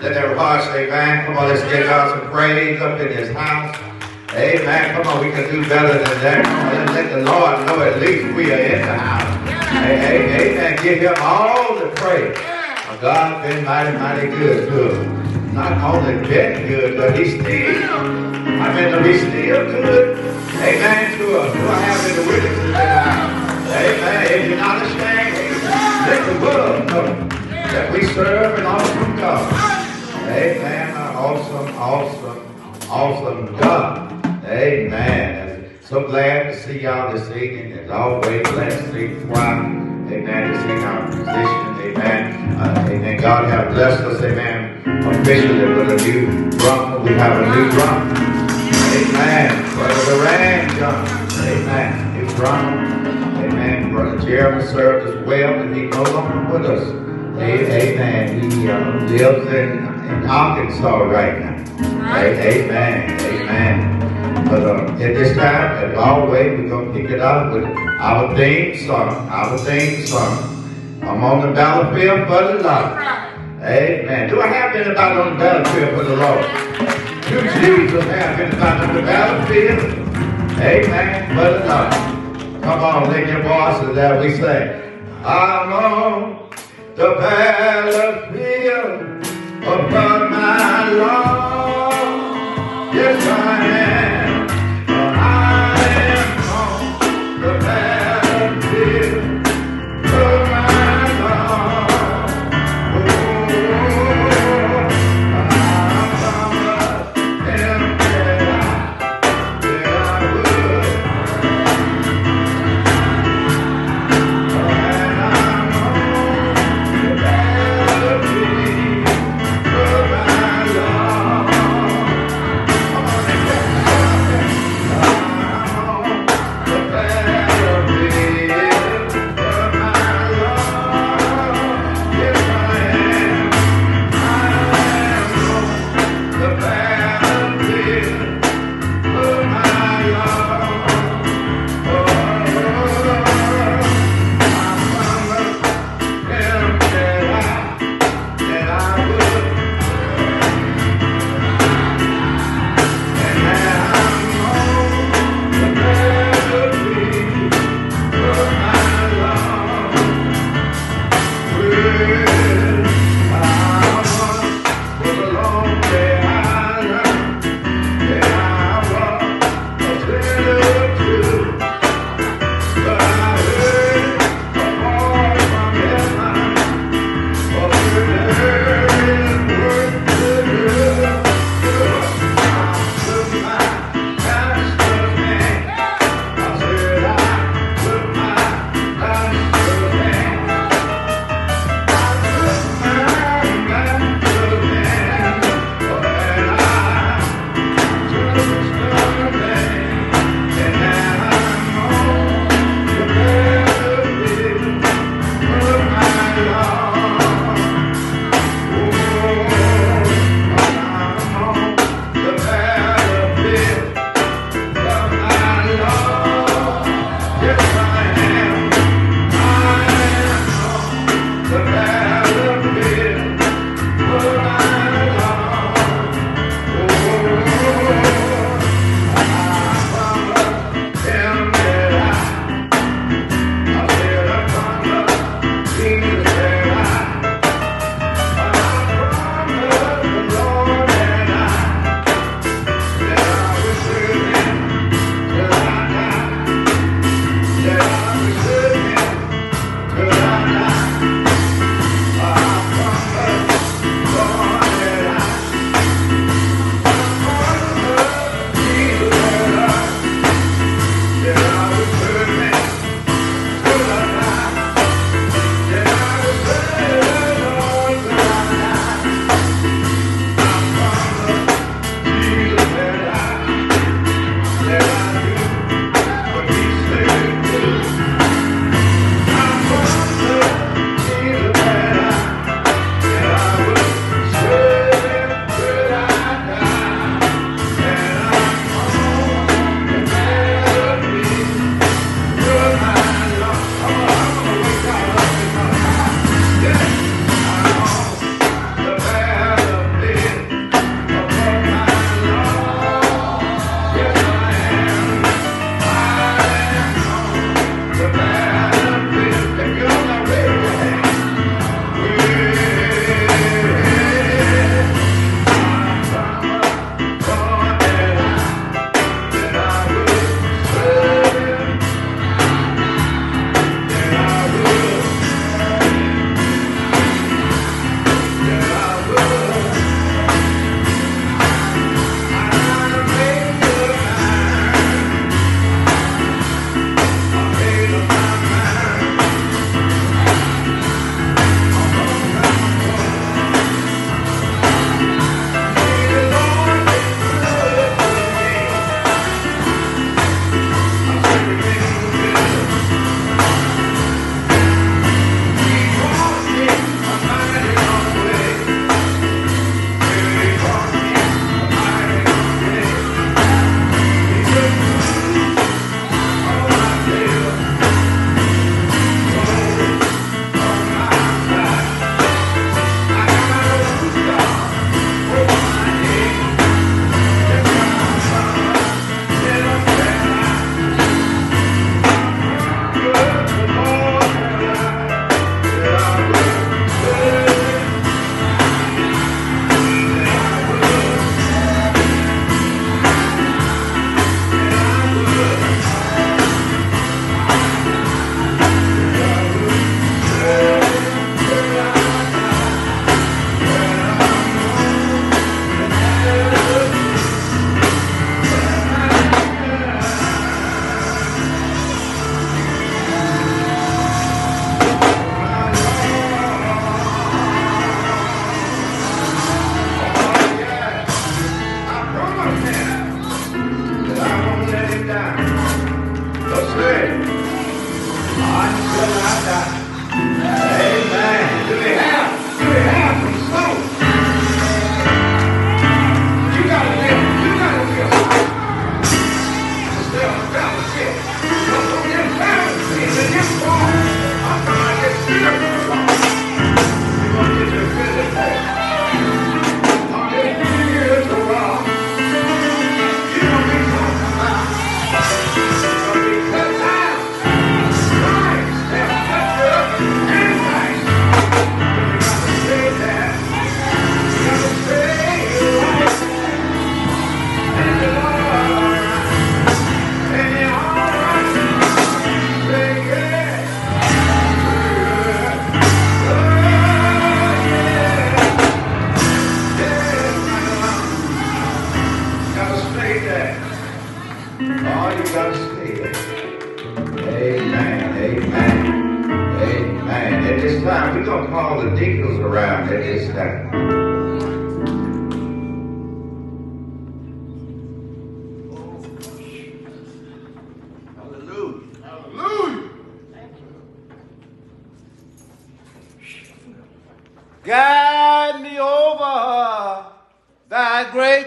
Let every heart say, amen. Come on, let's give God some praise up in his house. Amen. Come on, we can do better than that. Come on, let's the Lord know at least we are in the house. Amen. Give him all the praise. God's been mighty, mighty good to us. Not only been good, but he's still. I mean, he's still good. Amen to us. Do I have witnesses? Amen. If you're not ashamed, let the world know that we serve an awesome God. Amen. Awesome, awesome, awesome God. Amen. So glad to see y'all this evening. As always, glad to see the. Amen. To see our musicians. Amen. Uh, amen. God have blessed us. Amen. Officially with a new drum. We have a new drum. Amen. Brother Duran drum. Amen. New drum. Amen. Brother Jeremy served us well, but he no longer with us. Amen. He uh, lives in in Arkansas right now. Amen. Amen. But uh, at this time, as always, we're going to pick it up with our theme song. Our theme song. I'm on the battlefield for the Lord. Amen. Do I have anybody on the battlefield for the Lord? Do Jesus have anybody on the battlefield? Amen. For the Lord. Come on, lift your voices that we say, I'm on the battlefield upon my Lord. Yes,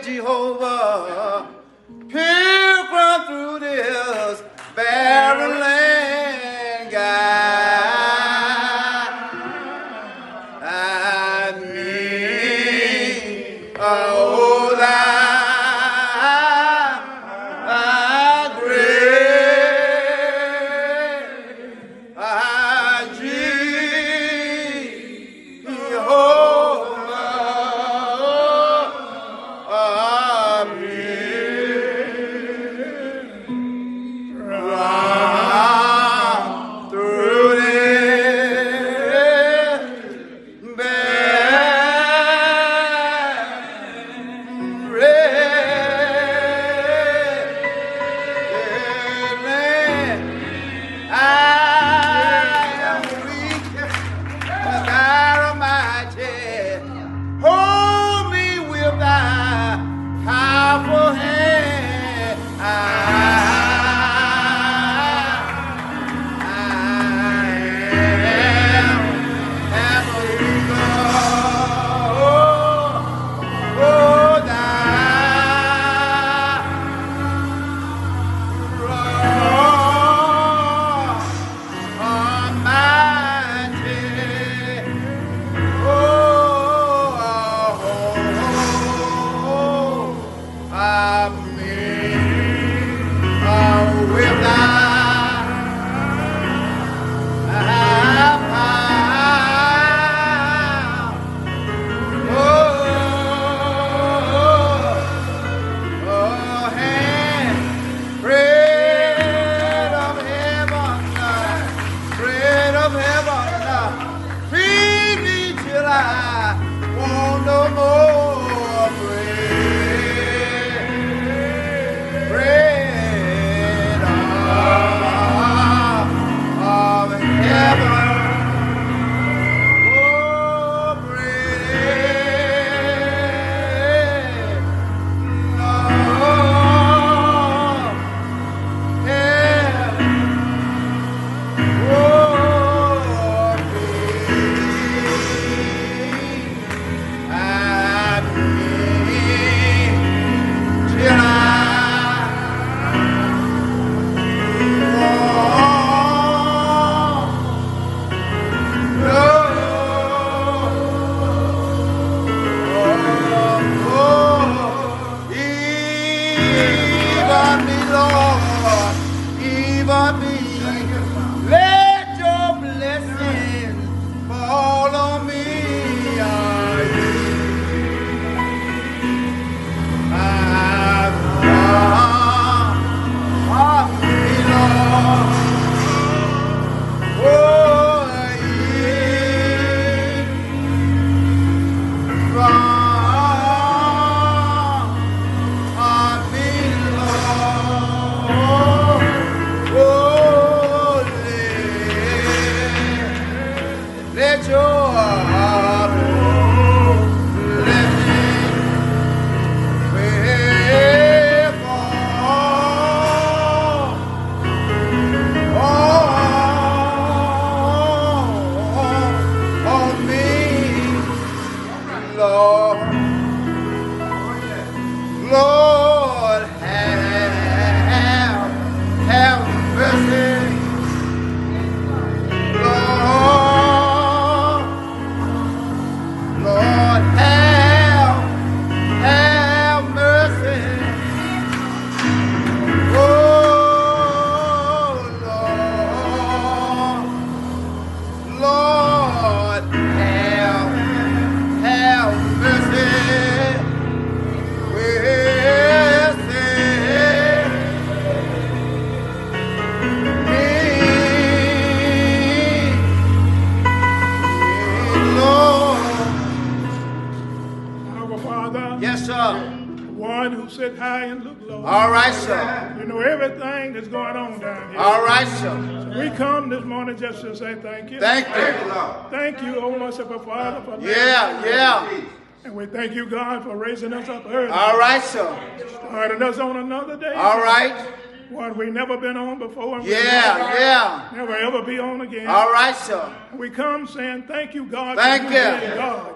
Jehovah, pilgrim through this barren land, we thank you, God, for raising us up early. All right, sir. Starting us on another day. All right. One we never been on before. And Yeah, yeah. Never ever be on again. All right, sir. We come saying thank you, God. Thank for you. God.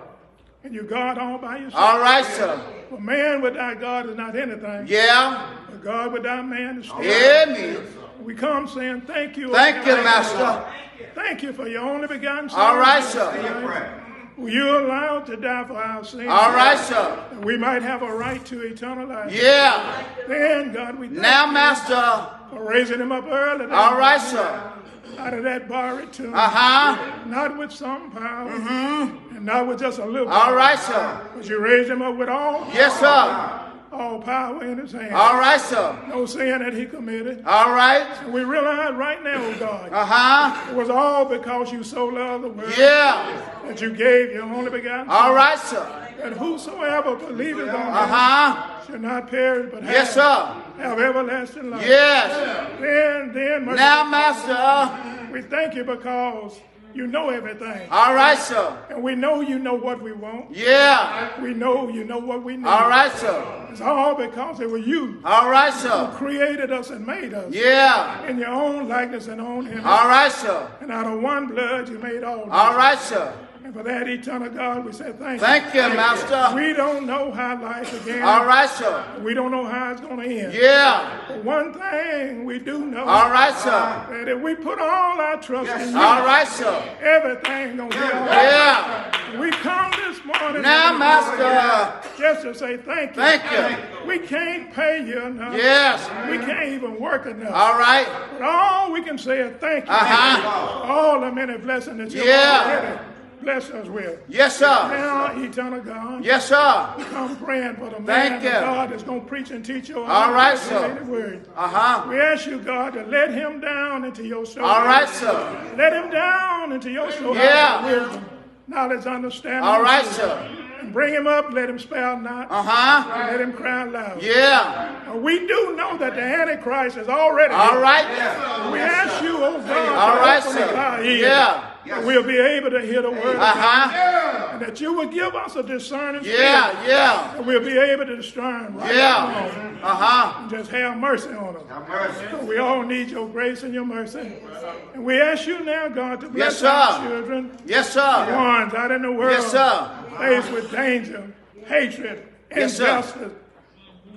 And you God all by yourself. All right, sir. For man without God is not anything. Yeah. But God without man is still. Yeah, me. We come saying thank you. Thank you, Master. Thank you for your only begotten Son. All right, sir. Who you allowed to die for our sins. All right, sir. We might have a right to eternal life. Yeah. Then, God, we Now, Master. for raising him up early. All right, sir. Out of that borrowed tomb. Uh huh. Not with some power. And not with just a little Mm-hmm. All power, right, sir. But you raised him up with all, Yes, sir. All power in his hand. All right, sir. No sin that he committed. All right. And we realize right now, oh God, Uh huh. it was all because you so loved the world Yeah. that you gave your only begotten All right, sir. that whosoever believeth on Uh him huh. shall not perish but have, sir. have everlasting life. Yes. Then, then, Now, Master. we thank you because you know everything. All right, sir. And we know you know what we want. Yeah. We know you know what we need. All right, sir. It's all because it was you All right, sir. who created us and made us Yeah. in your own likeness and own image. All right, sir. And out of one blood you made all. All right, sir. And for that eternal God, we say thank, Thank you, Master. We don't know how life began. All right, sir. We don't know how it's going to end. Yeah. But one thing we do know. All right, sir. That if we put all our trust in you, All right, sir. everything going to be all right. Yeah. We come this morning. Now, Master. Just to say thank you. Thank you. We can't pay you enough. Yes. We can't even work enough. All right. But all we can say is thank you. Uh-huh. for All the many blessings that you Yeah. already blessed us with. Yes, sir. Now, eternal God, Yes, sir. I'm praying for the Thank man of. God that's going to preach and teach your All right, sir. word. Uh huh. We ask you, God, to let him down into your soul. All right, sir. Let him down into your soul. Yeah. Wisdom, knowledge, understanding. All right, sir. And bring him up, let him spell not, Uh huh. let him cry loud. Yeah. We do know that the Antichrist is already All here. right. We ask you, oh God, All to right, open up our sir. ears. Yeah. that We'll be able to hear the word. Uh huh. And that you will give us a discerning spirit. Yeah. Yeah. And we'll be able to discern right Yeah. from Uh huh. wrong. Just have mercy on us. We all need your grace and your mercy. And we ask you now, God, to bless Yes, our sir. children, Yes, sir. ones out in the world, Yes, sir. Faced with danger, hatred, Yes, sir. injustice,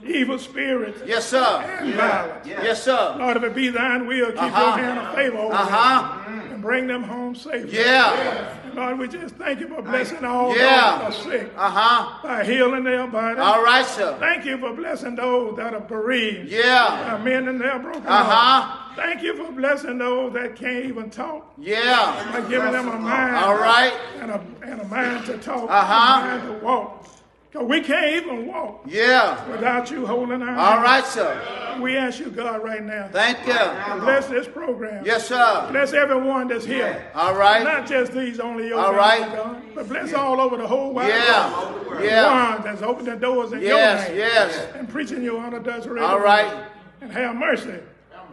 evil spirits, Yes, sir. and violence. Yes, sir. Lord, if it be thine will, keep Uh-huh. your hand of favor over Uh huh. them and bring them home safely. Yeah. Lord, we just thank you for blessing all Yeah. those that are sick Uh huh. by healing their bodies. All right, sir. Thank you for blessing those that are bereaved. Yeah. By men and their broken Uh huh. hearts. Thank you for blessing those that can't even talk. Yeah. By giving them a mind All right. and, a, and a mind to talk, Uh-huh. and a mind to walk. Because we can't even walk Yeah. without you holding our All hand. right, sir. We ask you, God, right now. Thank you. Bless this program. Yes, sir. Bless everyone that's here. All right. Not just these only your All guys, right. God, but bless all over the whole wide Yeah. world. Yeah. One that's opening the doors in Yes, your name. yes. And preaching your honor does really All well. And have mercy.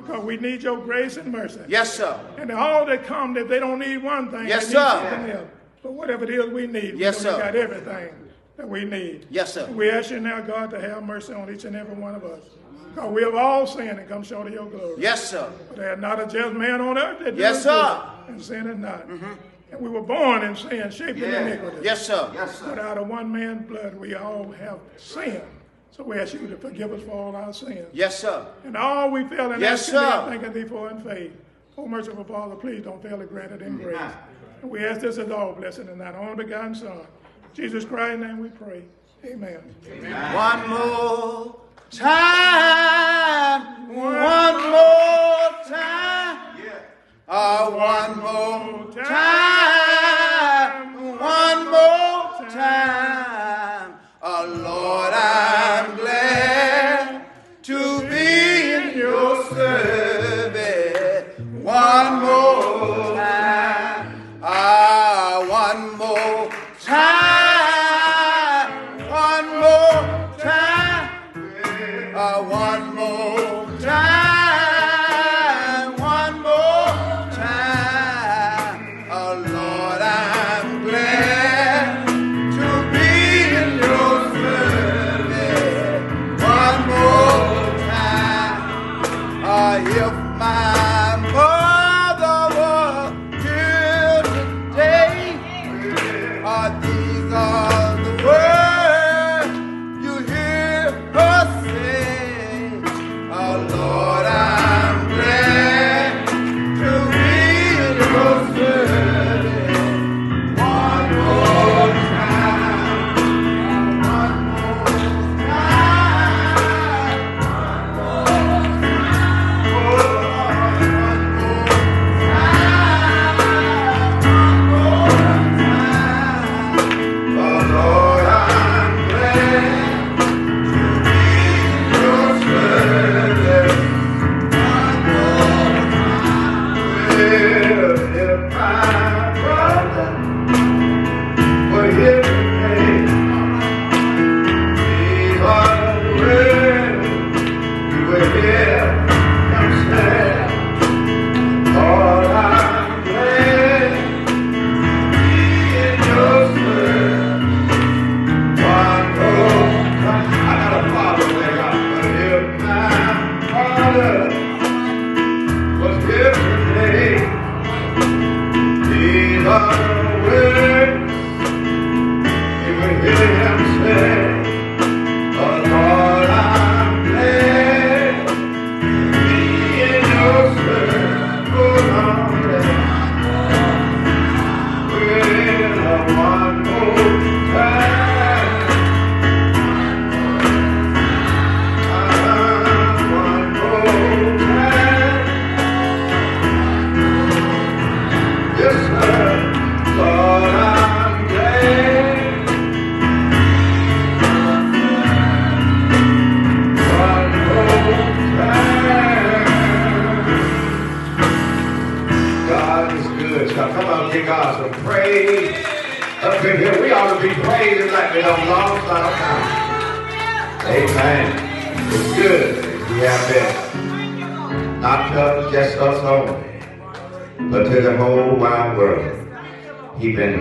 Because we need your grace and mercy. Yes, sir. And all that come, that they don't need one thing, Yes, they need sir. something else. But whatever it is we need, Yes, we sir. we got everything that we need. Yes, sir. We ask you now, God, to have mercy on each and every one of us. Because we have all sinned and come short of your glory. Yes, sir. There is not a just man on earth that Yes, does sir. Mm-hmm. and sin is not. And we were born in sin, shaped in iniquity. Yes, sir. Yes, sir. But out of one man's blood, we all have sinned. So we ask you to forgive us for all our sins. Yes, sir. And all we fail in Yes, asking thee, sir. I thank thee for in faith. Oh, merciful Father, please don't fail to grant it in grace. And we ask this as all blessing in that only begotten Son. Jesus Christ's name we pray. Amen. One more time. One more time. Uh, one more time. One more time. Uh, Lord, I'm glad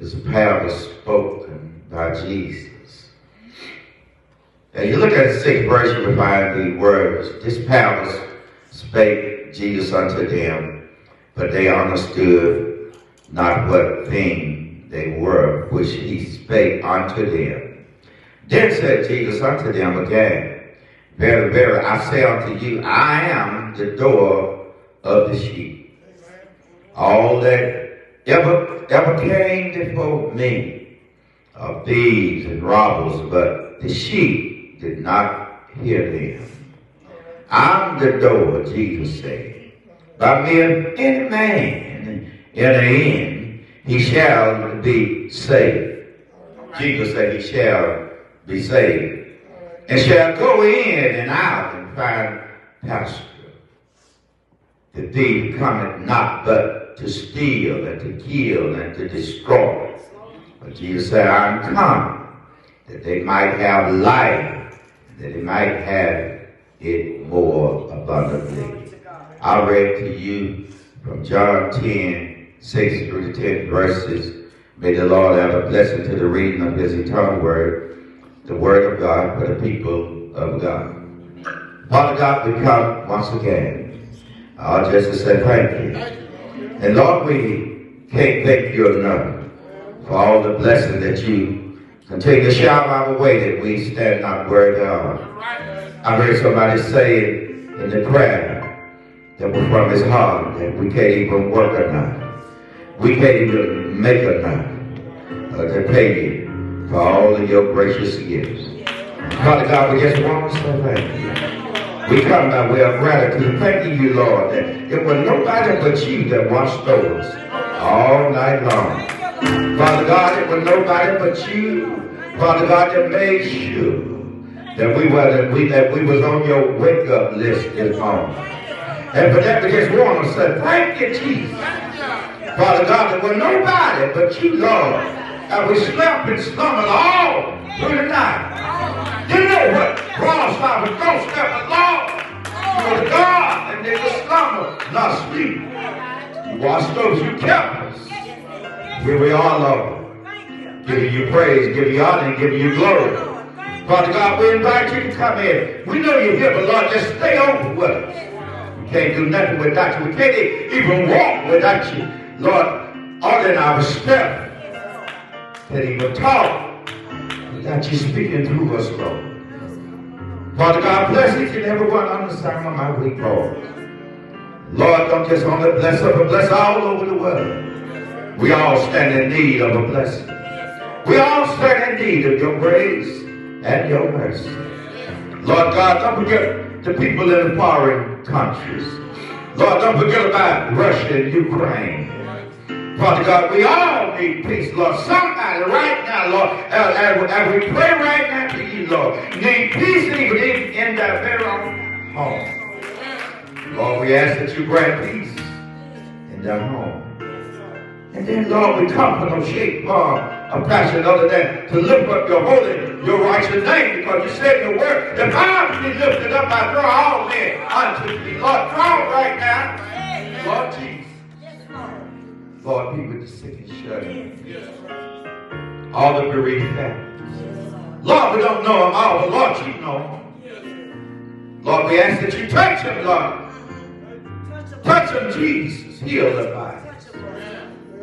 is a parable spoken by Jesus. As you look at the sixth verse, you find the words, This parable spake Jesus unto them, but they understood not what thing they were, which he spake unto them. Then said Jesus unto them again, very, very, I say unto you, I am the door of the sheep. All that ever, ever came before me of thieves and robbers, but the sheep did not hear them. I'm the door, Jesus said. By me, any man in the in, he shall be saved. Jesus said he shall be saved and shall go in and out and find pasture. The thief cometh not but to steal and to kill and to destroy. But Jesus said, I'm come that they might have life, that they might have it more abundantly. I read to you from John 10, 6 through the 10 verses. May the Lord have a blessing to the reading of his eternal word the word of God for the people of God. Father God, we come once again uh, just say thank you. And Lord, we can't thank you enough for all the blessing that you continue to shower our way that we stand not worthy of. I heard somebody say in the prayer that was from his heart that we can't even work enough. We can't even make enough uh, to pay you for all of your gracious gifts. Father God, we just want to say thank you. We come by way of gratitude, thanking you, Lord, that it was nobody but you that washed over us all night long. Father God, it was nobody but you, Father God, that made sure that we were that we that we was on your wake up list this morning. And for that we just want to say, thank you, Jesus. Father God, there was nobody but you, Lord, and we slept and slumbered all through the night. You know what brought us out? We don't sleep alone. You were God, and they were slumber, not sleep. You watched those you kept us. Here we are, Lord. Giving you praise, giving you honor, and giving you glory. Father God, we invite you to come in. We know you're here, but Lord, just stay over with us. We can't do nothing without you. We can't even walk without you. Lord, in our step that he will talk without you're speaking through us, Lord. Father God, bless each and every one on the side of my week, Lord. Lord, don't just only bless us, but bless all over the world. We all stand in need of a blessing. We all stand in need of your grace and your mercy. Lord God, don't forget the people in the foreign countries. Lord, don't forget about Russia and Ukraine. Father God, we all need peace, Lord. Somebody right now, Lord, as, as, as we pray right now to you, Lord, need peace even in, in their very own home. Lord, we ask that you grant peace in their home. And then, Lord, we come for no shape, Lord, of passion other than to lift up your holy, your righteous name, because you said in the word, if I be lifted up, I draw all men unto thee. Lord, draw right now, Lord Jesus. Lord, be with the sick and shut in. All the bereaved families. Lord, we don't know them all, but Lord, you know them. Lord, we ask that you touch them, Lord. Touch them, Jesus. Heal their body.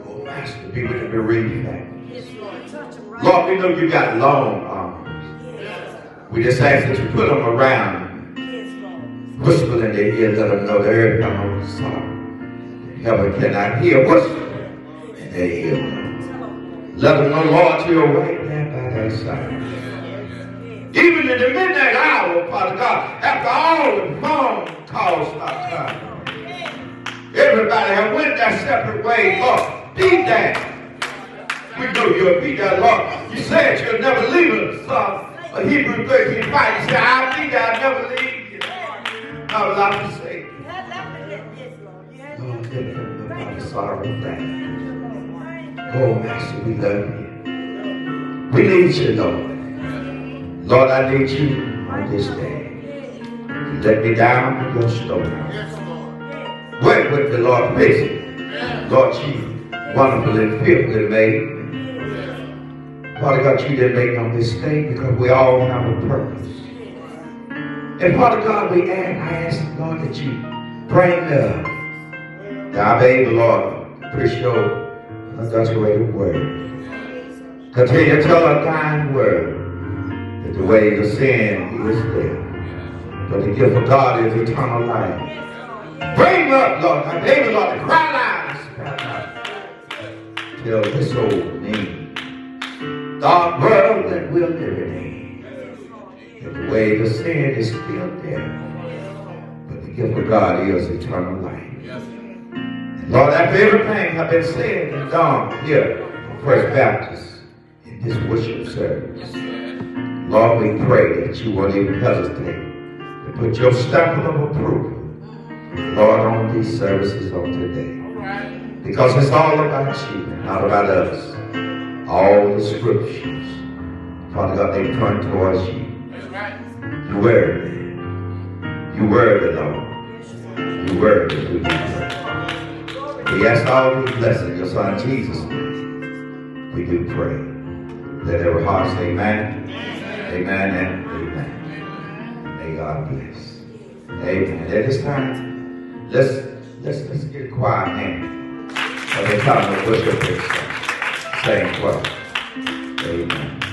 Oh, Master, be with the bereaved families. Lord, we know you got long arms. We just ask that you put them around. Whisper in their ear, let them know the earth come on sorrow. Heaven cannot hear whisper hear. Let them know, Lord, you're right there by their side. Even in the midnight hour, Father God, after all the phone calls stop coming. Everybody have went their separate way, Lord, be there. We know you'll be there, Lord. You said you'll never leave us, son. But Hebrew 13, 5, you said, I'll be there, I'll never leave you. Not will I forsake you. Lord, lift them of sorrow pain. Oh, Master, we love you. We need you, Lord. Lord, I need you on this day. Let me down with your story. Wait with the Lord visit. Lord, you wonderful and fearfully made. Father God, you didn't make no mistake because we all have a purpose. And Father God, we ask, I ask, Lord, that you bring up thy baby, Lord, preach your unadulterated word. Continue to tell a kind word that the way of sin is there. But the gift of God is eternal life. Bring up, Lord, thy baby, Lord, cry loud. Tell this old name, dark world that we're living in, that the way of sin is still there. But the gift of God is eternal life. Lord, after everything have been said and done here First Baptist in this worship service, Lord, we pray that you won't even hesitate to put your stamp of approval, Lord, on these services on today. Because it's all about you, not about us. All the scriptures, Father God, they turn towards you. You worthy. You worthy, Lord. You worthy to be praised. We ask all these blessings in your son Jesus'. We do pray. Let every heart say amen. Amen and amen. May God bless. Amen. At this time, let's let's let's get quiet hand. At the time of worship saying well. Amen.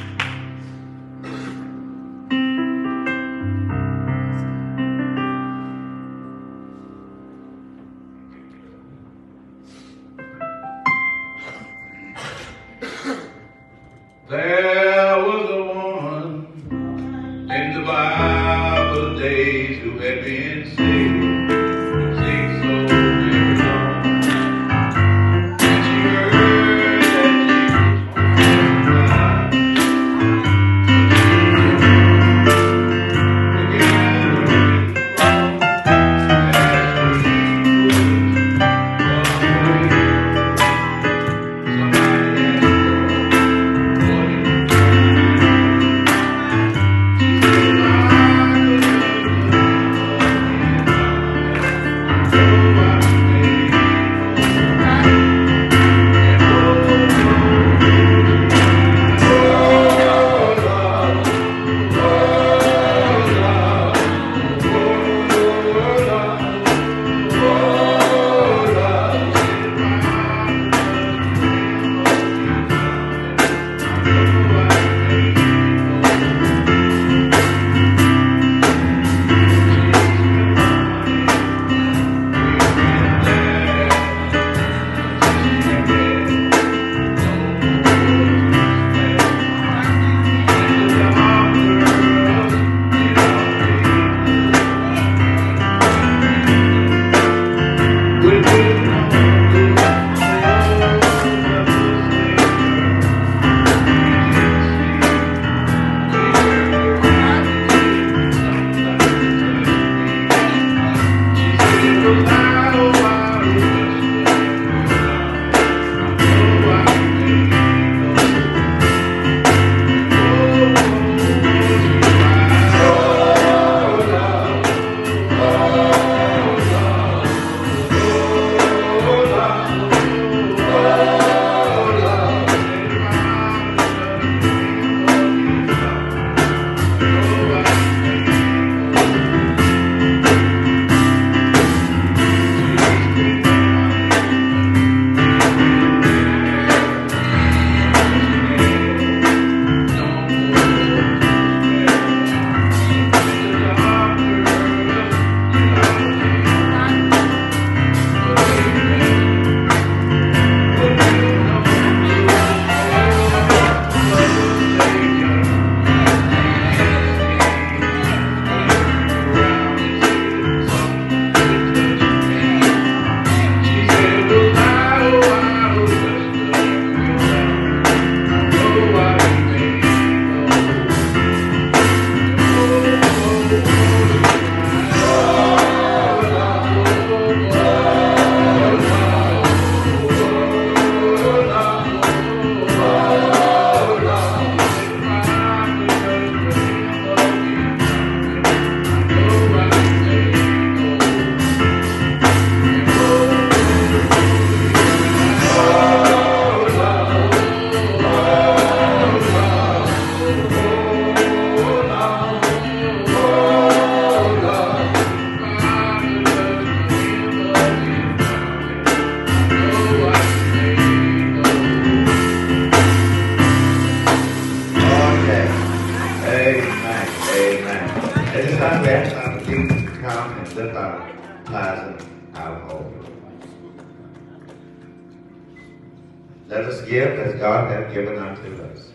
Let us give as God has given unto us.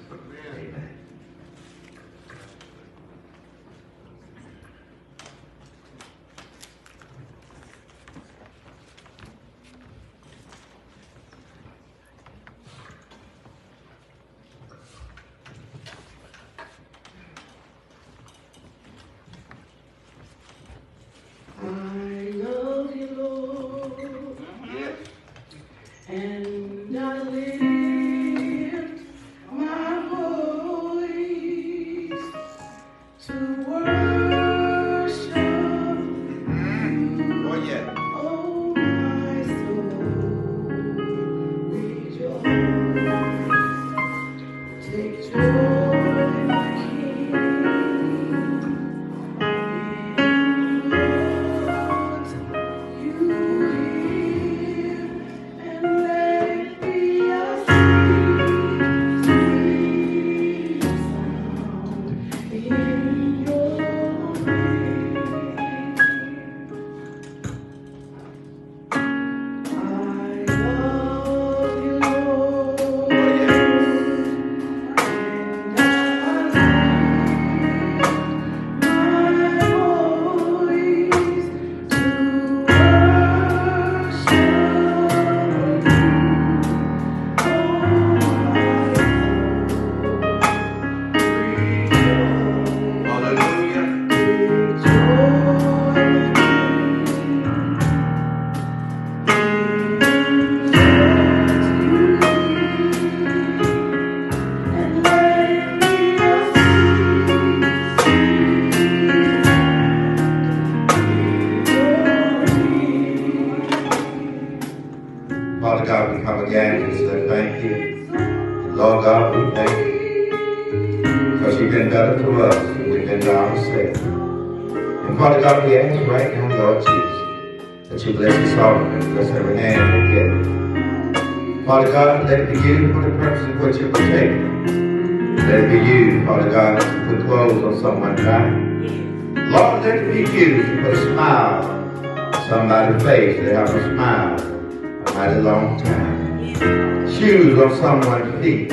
someone deep.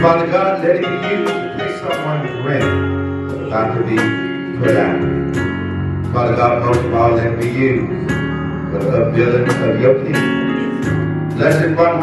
Father God, let it be you to pay someone rent. not to be put out. Father God, most of all, let it be used for the upbuilding of your people. Blessed one,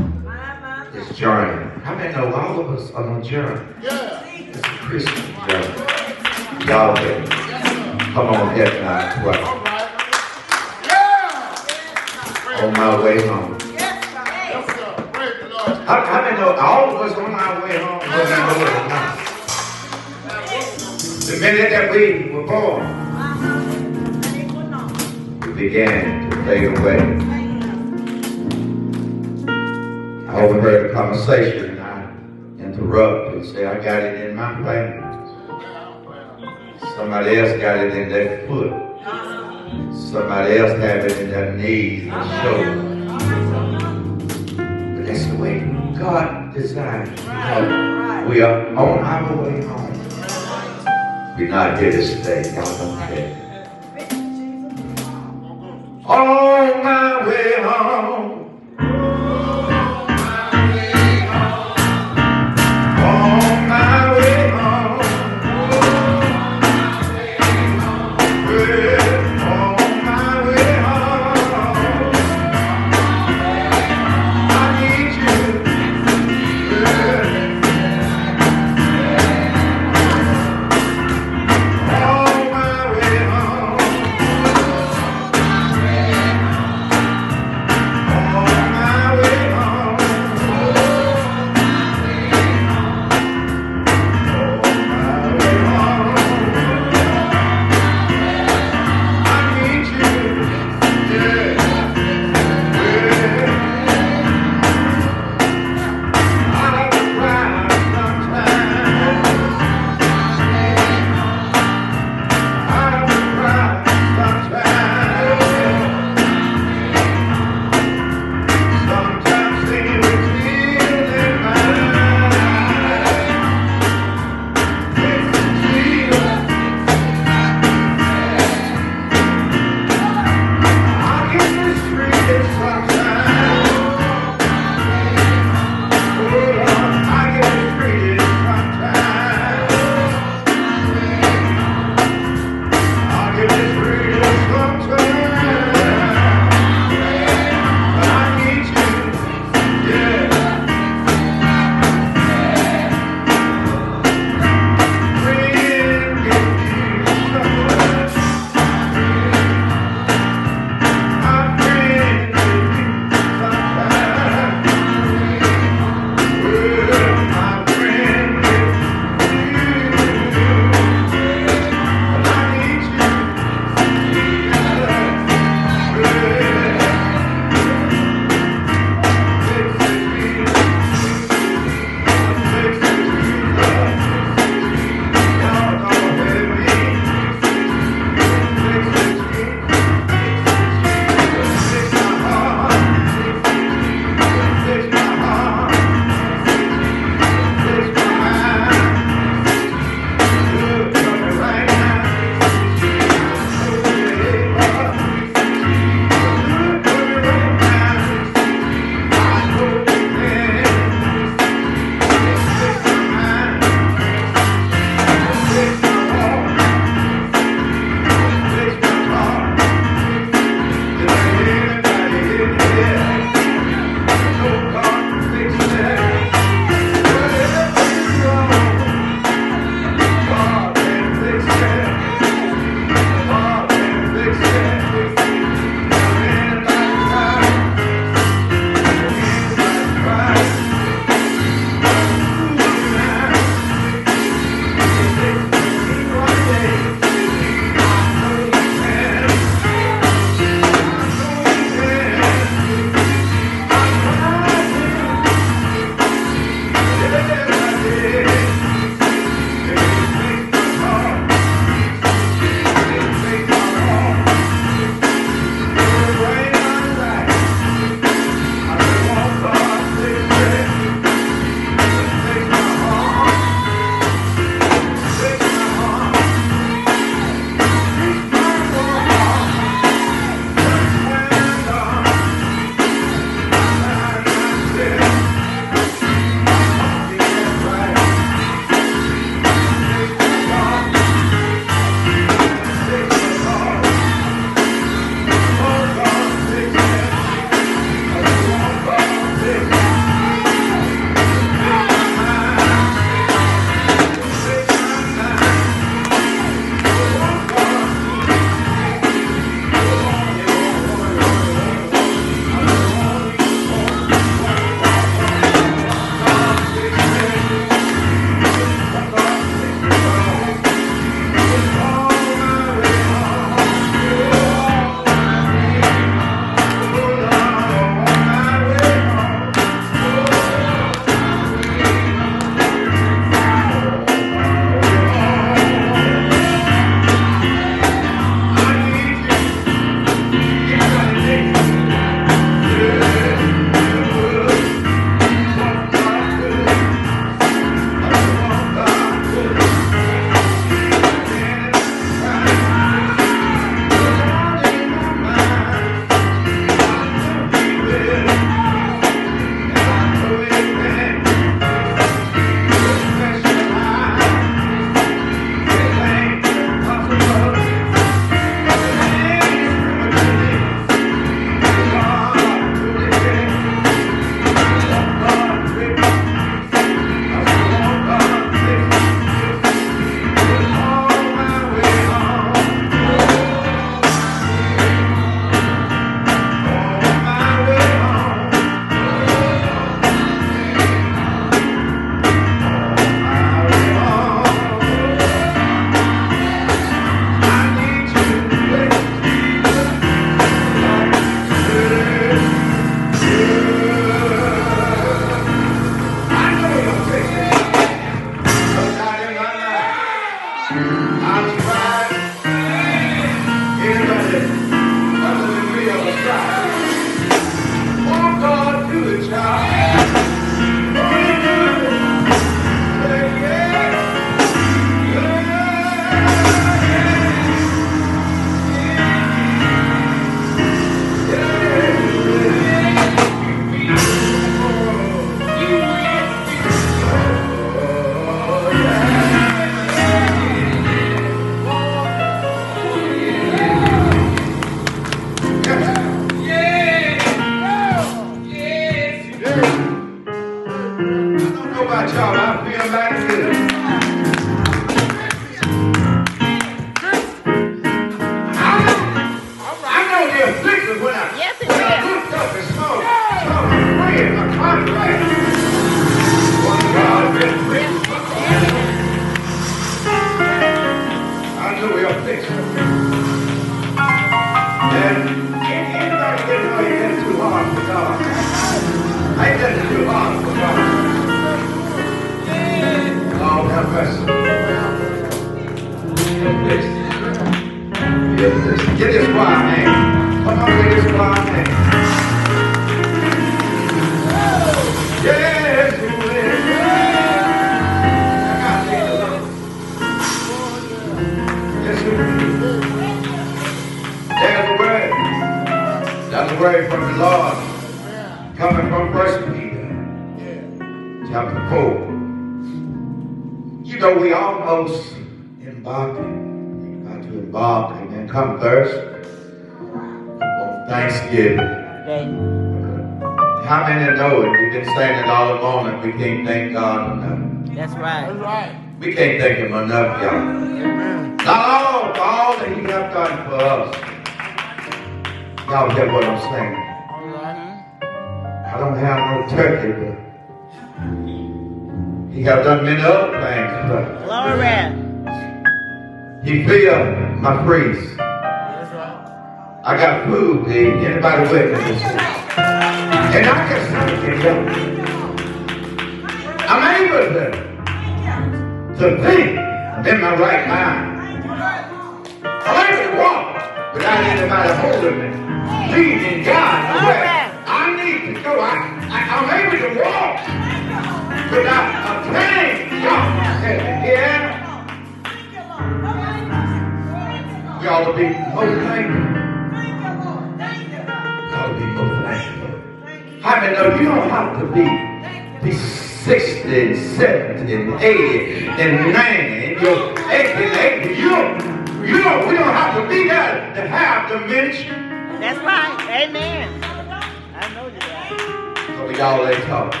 That's right. Amen. I know you're right. Some of y'all ain't talking.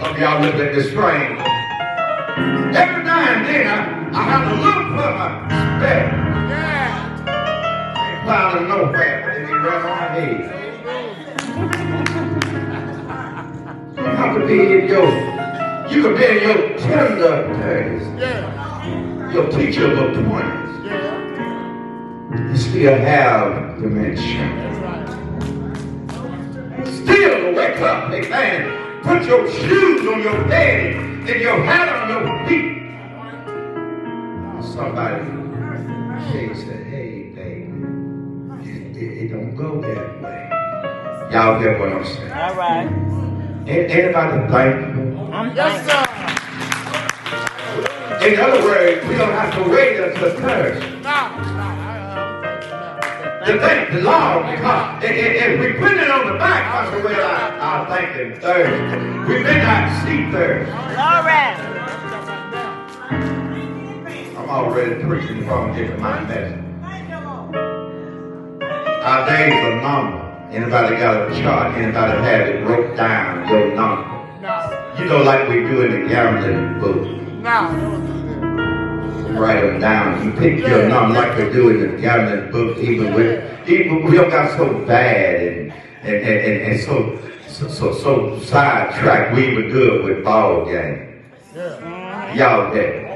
Some of y'all look at this strange. Every now and then I, I have to look for my spare. Ain't found nowhere, but they be right on head. You have to be in your, you can be in your tender days, your teachable twenties. You still have dementia. Still wake up, amen. Put your shoes on your bed and your hat on your feet. Somebody and said, hey, baby, it, it, it don't go that way. Y'all get what I'm saying? All right. Anybody thankful? I'm yes, In other words, we don't have to wait until Thursday to thank the Lord because if, we put it on the back, I said, well, I, I'll thank him Thursday. We may not see Thursday. Glory. I'm already preaching from getting my message. Our days are numbered. Anybody got a chart? Anybody have it wrote down your number? No. You know, like we do in the gambling Write them down. You pick your number like we do in the gambling book. Even with, even we got so bad and and, and, and, so so so, so sidetracked. We even good with ball game. Y'all there?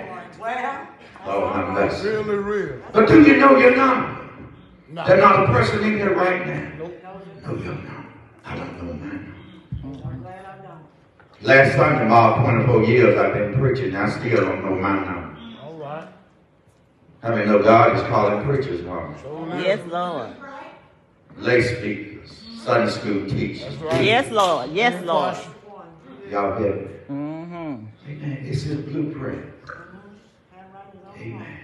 Oh, have mercy. Really real. But do you know your number? There's not a person in here right now. Know your number. I don't know mine. Last Sunday, about 24 years I've been preaching. I still don't know my number. I mean, no, God is calling preachers home. Yes, Lord. Lay speakers, Sunday school teachers. Yes, Lord. Yes, Lord. Y'all get it? Mm-hmm. Amen. It's his blueprint. Amen.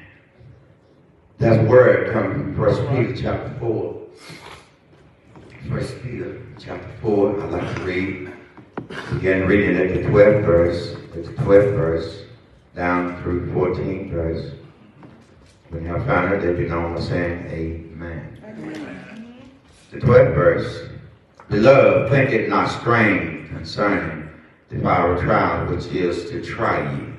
That word comes from First Peter chapter 4. First Peter chapter 4, I like to read. Begin reading at the 12th verse, at the 12th verse, down through 14th verse. When you have found it, then you know I'm saying amen. The 12th verse. Beloved, think it not strange concerning the fiery trial which is to try you,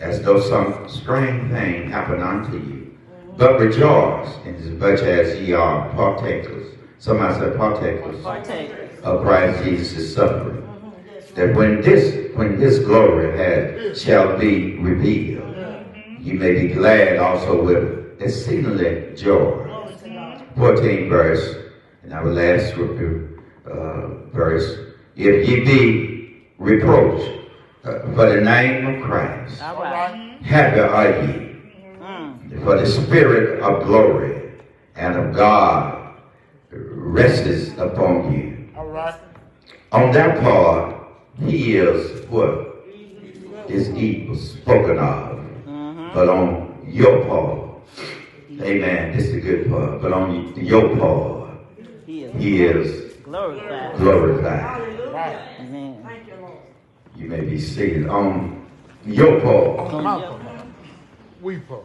as though some strange thing happened unto you. But rejoice, inasmuch as ye are partakers. Somebody said partakers Partakers. of Christ Jesus' suffering. Mm-hmm. That when this when his glory has, shall be revealed. You may be glad also with exceedingly joy. 14 verse, and our last scripture uh, verse. If ye be reproached uh, for the name of Christ, right. happy are ye. Mm. For the spirit of glory and of God rests upon you. Right. On that part, he is what is evil spoken of. But on your part, amen, this is the good part. But on your part, He is he is glorified. glorified. Right. Amen. You may be seated. On your part, On. We part.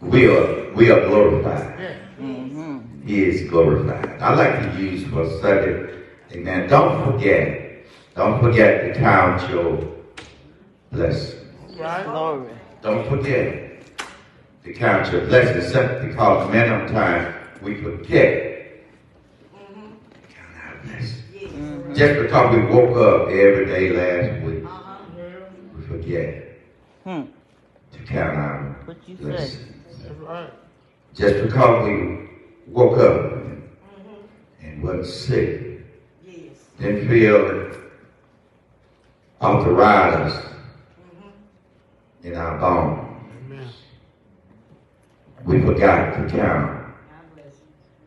we are we are glorified. Yeah. Mm-hmm. He is glorified. I like to use for study, amen. Don't forget, don't forget to count your blessings. Right. Glory. Don't forget to count your blessings simply because many of the time we forget to count our blessings. Just because we woke up every day last week, uh-huh. we forget Hmm. to count our What you say? blessings. Right. Just because we woke up and, and wasn't sick, didn't feel arthritis in our bones. Amen. We forgot to count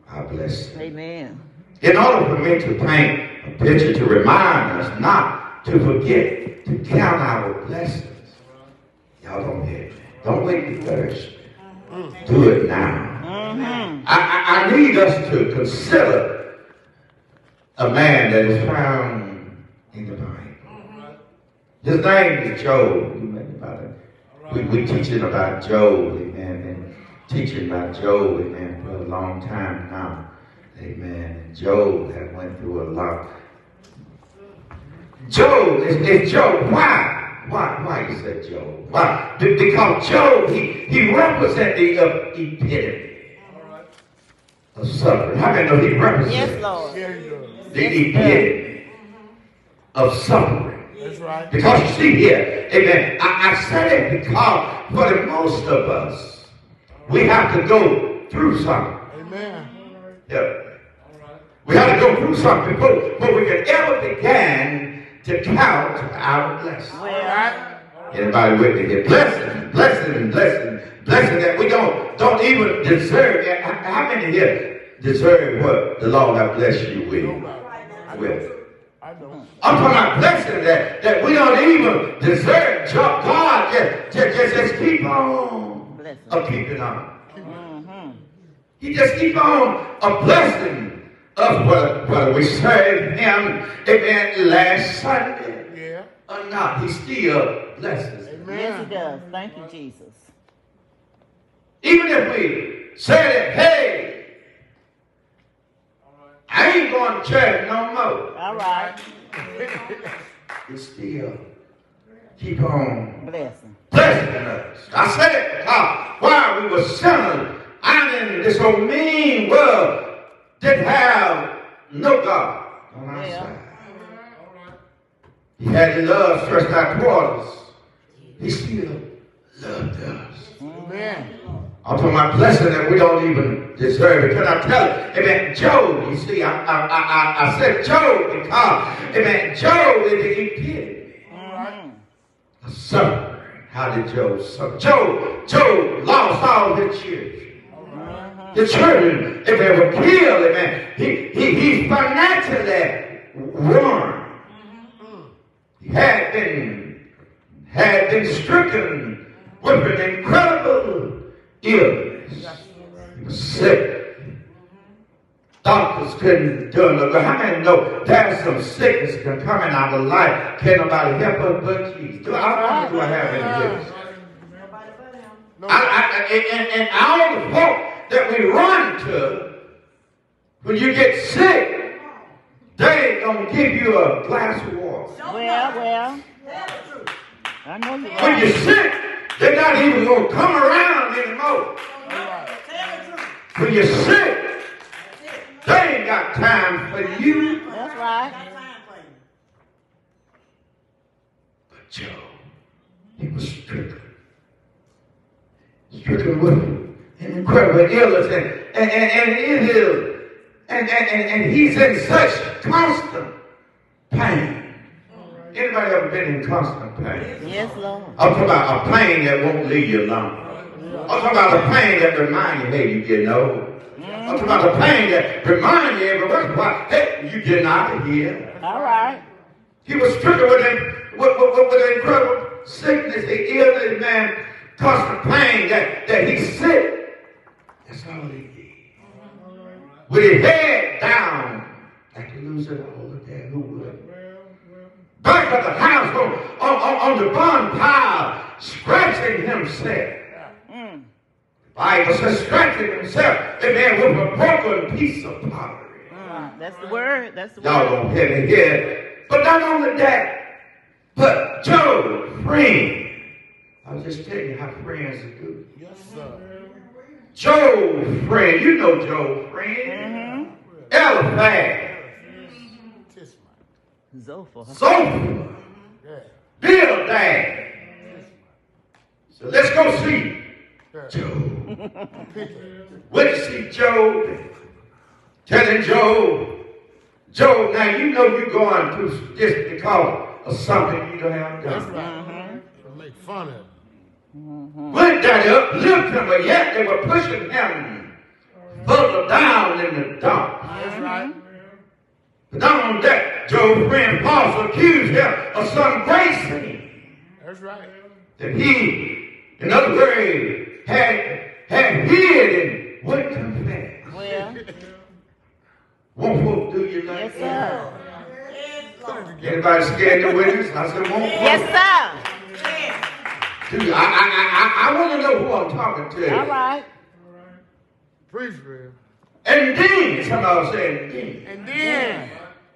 our blessings. Amen. In order for me to paint a picture to remind us not to forget to count our blessings. Y'all don't hear me. Don't wait to Thursday. Do it now. Mm-hmm. I, I, I need us to consider a man that is found in the Bible. His name is Job. You may about it. We we teaching about Job, amen. Been teaching about Job, amen, for a long time now. Amen. And Job had went through a lot. Job is, is Job. Why? Why? Why you said Job? Why? Be- Because Job, he, he represents the uh, epitome of suffering. How many know he represents Yes, Lord. Yeah, he does. the epitome of suffering? That's right. Because you see here, amen, I, I said it because for the most of us, we have to go through something. Amen. Yeah. We have to go through something before, before we can ever begin to count our blessings. Well, Anybody with me here? Blessing, blessing, blessing, blessing that we don't don't even deserve. how many here deserve what the Lord has blessed you with? With? I know. I'm talking about blessing that, that we don't even deserve. Jo- God just, just, just, just keep on Blessing. a keeping on. mm-hmm. He just keep on a blessing of whether, whether we serve him amen last Sunday Yeah. or not. He still blesses. us. Yes, he Amen. does. Thank you, Jesus. Even if we say that, hey, I ain't going to church no more. All right. He still keep on Blessing. blessing us. I said because while we were sinners, I'm in this old mean world didn't have no God on our Yeah. side. He had love stretched out towards us. He still loved us. Amen. I'm talking about blessing that we don't even deserve it. Can I tell you? Amen. Job, you see, I, I, I, I- said Job because, amen, Job is the epitome Mm-hmm. suffering. How did Job suffer? Job, Job lost all his children. The children, if they were killed, amen, he, he, he's financially ruined. He had been, had been stricken with an incredible illness. Sick. Doctors couldn't do it. But how many know there's some sickness can come in our life? Can nobody help us but Jesus? Do I, do I have any business? No. I, I, and, and, and all the folk that we run to, when you get sick, they ain't gonna give you a glass of water. Well, well. I know you're When you're sick, they're not even going to come around anymore. When you're sick, they ain't got time for you. That's right. But Job, he was stricken. Stricken with an incredible illness and, and, and, and ill. And, and, and, and he's in such constant pain. Anybody ever been in constant pain? Yes, Lord. I'm talking about a pain that won't leave you alone. I'm talking about a pain that reminds you, hey, you getting old. I'm talking about a pain that reminds you every once in a while, hey, you getting out of here. All right. He was stricken with, him, with, with, with, with incredible sickness, the illness, man, constant pain that, that he's sick. That's all he did. With his head down, like to lose it all again. Who would? Back at the house on, on, on, on the barn pile, scratching himself. Mm. Bible says scratching himself, amen, with a broken piece of pottery. Mm. That's the word. That's the Y'all word. gonna hear me here. But not only that, but Job, friend. I was just telling you how friends do. Yes, sir. Job, friend. You know Job, friend. Mm-hmm. Eliphaz, Kiss my. Zophar. Zophar, Yeah. Bildad. So let's go see Yeah. Job. Pick it. Went to see Job, telling Job, Job, now you know you're going through this because of something you don't have That's done. right. Don't Make fun of mm-hmm. it. Went that up, lift him, but yet they were pushing him further down in the dark. That's right. But not only that, Job's friend Paul accused him of some great sin That's right. that he, in other words, had, had hid and wouldn't confess. Well, Won't folk do you like yes, that? sir. Put it together. Anybody scared to witness? I said, won't folk Yes, sir. do you? I, I, I, I, I want to know who I'm talking to. All right. All right. Preach, real. And then, somebody was saying, then, And then,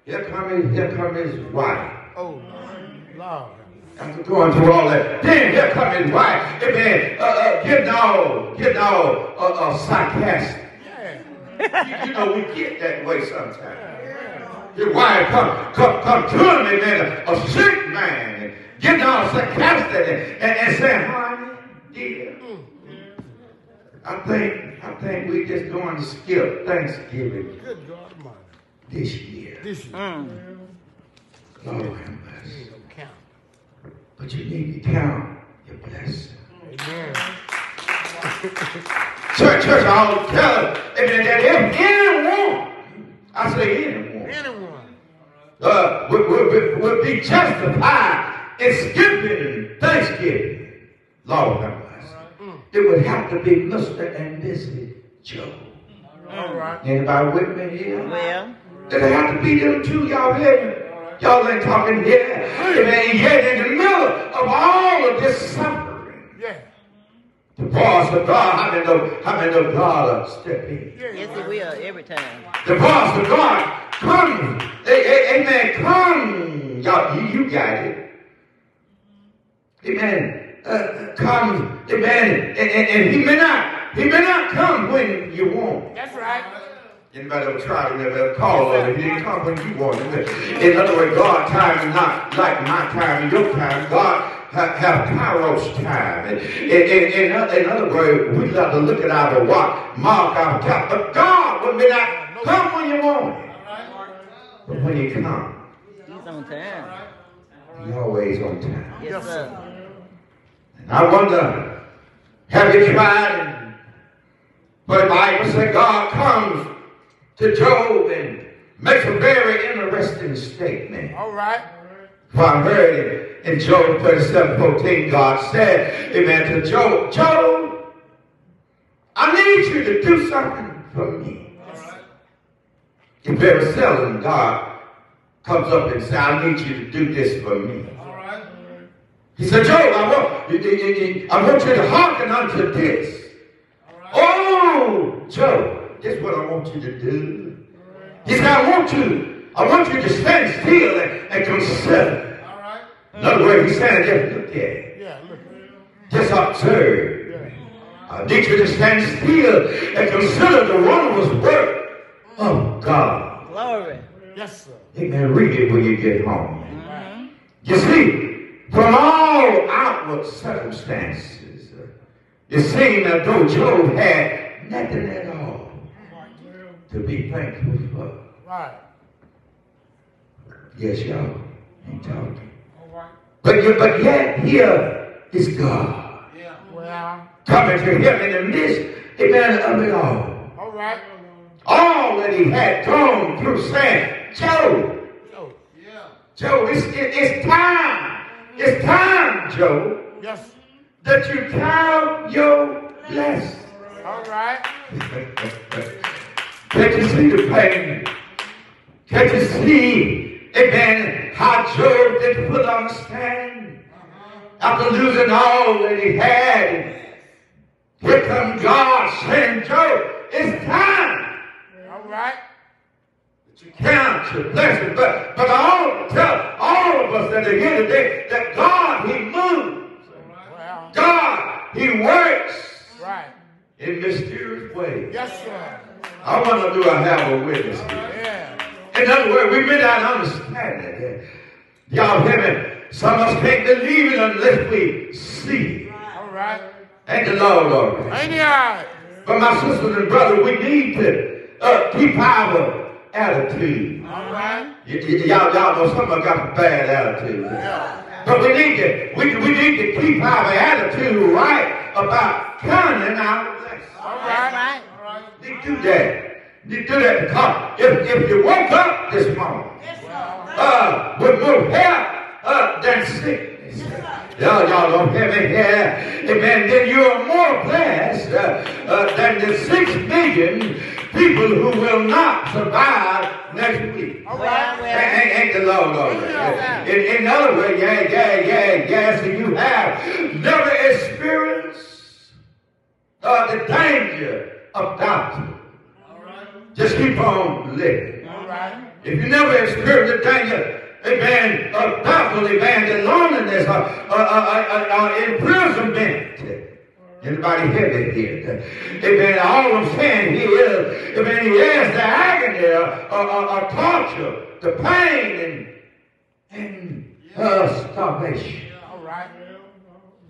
here come his, here come his wife. oh, Lord. After going through all that, then here come his wife. Amen. Uh, uh, getting all, getting all uh, uh, sarcastic. Yeah. You, you know, we get that way sometimes. Your wife come, come, come to him, amen, a, a sick man, and getting all sarcastic and, and, and saying, honey, dear, I think, I think we just going to skip Thanksgiving Good God Almighty. this year. This year. Mm. Lord have mercy. Don't count. But you need to count your blessing. Amen. Church, church, I always tell them, amen, that if anyone, I say anyone, Anyone. uh, would, would, would, would be justified in skipping Thanksgiving, Lord have mercy, it would have to be Mr. and Mrs. Job. All right. Anybody with me here? Well, It'll have to be them two, y'all hear me? Y'all ain't talking here. Amen. Yet in the middle of all of this suffering, Yeah. the voice of God, how many know, how many know God will step in? Yeah. yes, it will every time. The voice of God comes. A- a- Amen. Come. Y'all, you, you got it. Amen. Uh, comes. Amen. And, and, and he may not, he may not come when you want. That's right. Anybody ever try to ever call on him? He didn't come when you want him. In other words, God's time is not like my time and your time. God have, have Kairos time. In, in, in, in other words, we got to look at our watch, mark our time. But God will be not come when you want him. But when he comes, He's on time. he always on time. Yes, sir. And I wonder, have you tried? But the Bible says God comes to Job and makes a very interesting statement. All right. For I heard it in Job 37, 14, God said, Amen, to Job, Job, I need you to do something for me. It's very seldom God comes up and says, I need you to do this for me. He said, Job, I want, I want you to hearken unto this. Oh, Job, this is what I want you to do. He said, I want you, I want you to stand still and, and consider. In other words, he said, just look at it. Yeah, look. Just observe. I need you to stand still and consider the wondrous work of God. Glory. Yes, sir. Amen. Read it when you get home. You see, from all outward circumstances, it seemed as though Job had nothing at all to be thankful for. Right. Yes, y'all. Ain't talking. Right. But, you, but yet here is God Well, coming to him in the midst, amen, of it all. all right. All that he had gone through saying, Joe, Oh, Joe, it's, it, it's time. It's time, Joe, yes. that you count your blessings. All right. Can't you see the pain? Can't you see, amen, how Job did put on the stand uh-huh. after losing all that he had? Here comes God saying, Job, it's time All right. That you count your blessings. But, but I want to tell all of us that are here today that God, He moves. God, He works right. in mysterious ways. Yes, sir. I want to do I have a witness here. Yeah. In other words, we may not understand it. Y'all hear me? Some of us can't believe it unless we see it. All right. Ain't the Lord all right? Ain't he all right? But my sisters and brothers, we need to uh, keep our attitude. All right. Y- y- y'all, y'all know some of us got a bad attitude. Yeah. But we need to we, we need to keep our attitude right about counting our blessings. All right. right. You do that. You do that because if, if you woke up this morning uh, with more help uh, than sickness, y'all, y'all don't hear me here, amen, then you're more blessed uh, uh, than the six million people who will not survive next week. All Well, Ain't, ain't- the Lord all right? In, in other words, yeah, yeah, yeah, yes, you have never experienced uh, the danger of doubt. Just keep on living. All right. If you never experienced the danger, amen, of doubtful, amen, the loneliness, uh, uh, uh, uh, uh, imprisonment. Anybody hear me here? Amen. All I'm saying here is, amen, he has the agony, uh, torture, the pain, and, and uh, starvation. All right.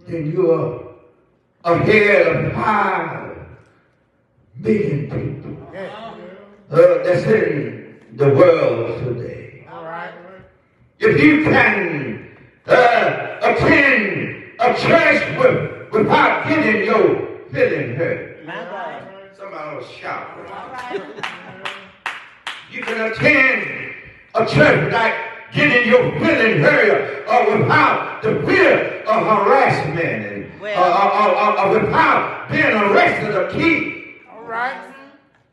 Then you're ahead of five million people Yeah. uh, that's in the world today. All right. If you can uh, attend a church with, without getting your feeling hurt, somebody will shout. All right. You can attend a church like getting your feeling hurt or without the fear of harassment and Well- or, or- or- or without being arrested or killed. All right.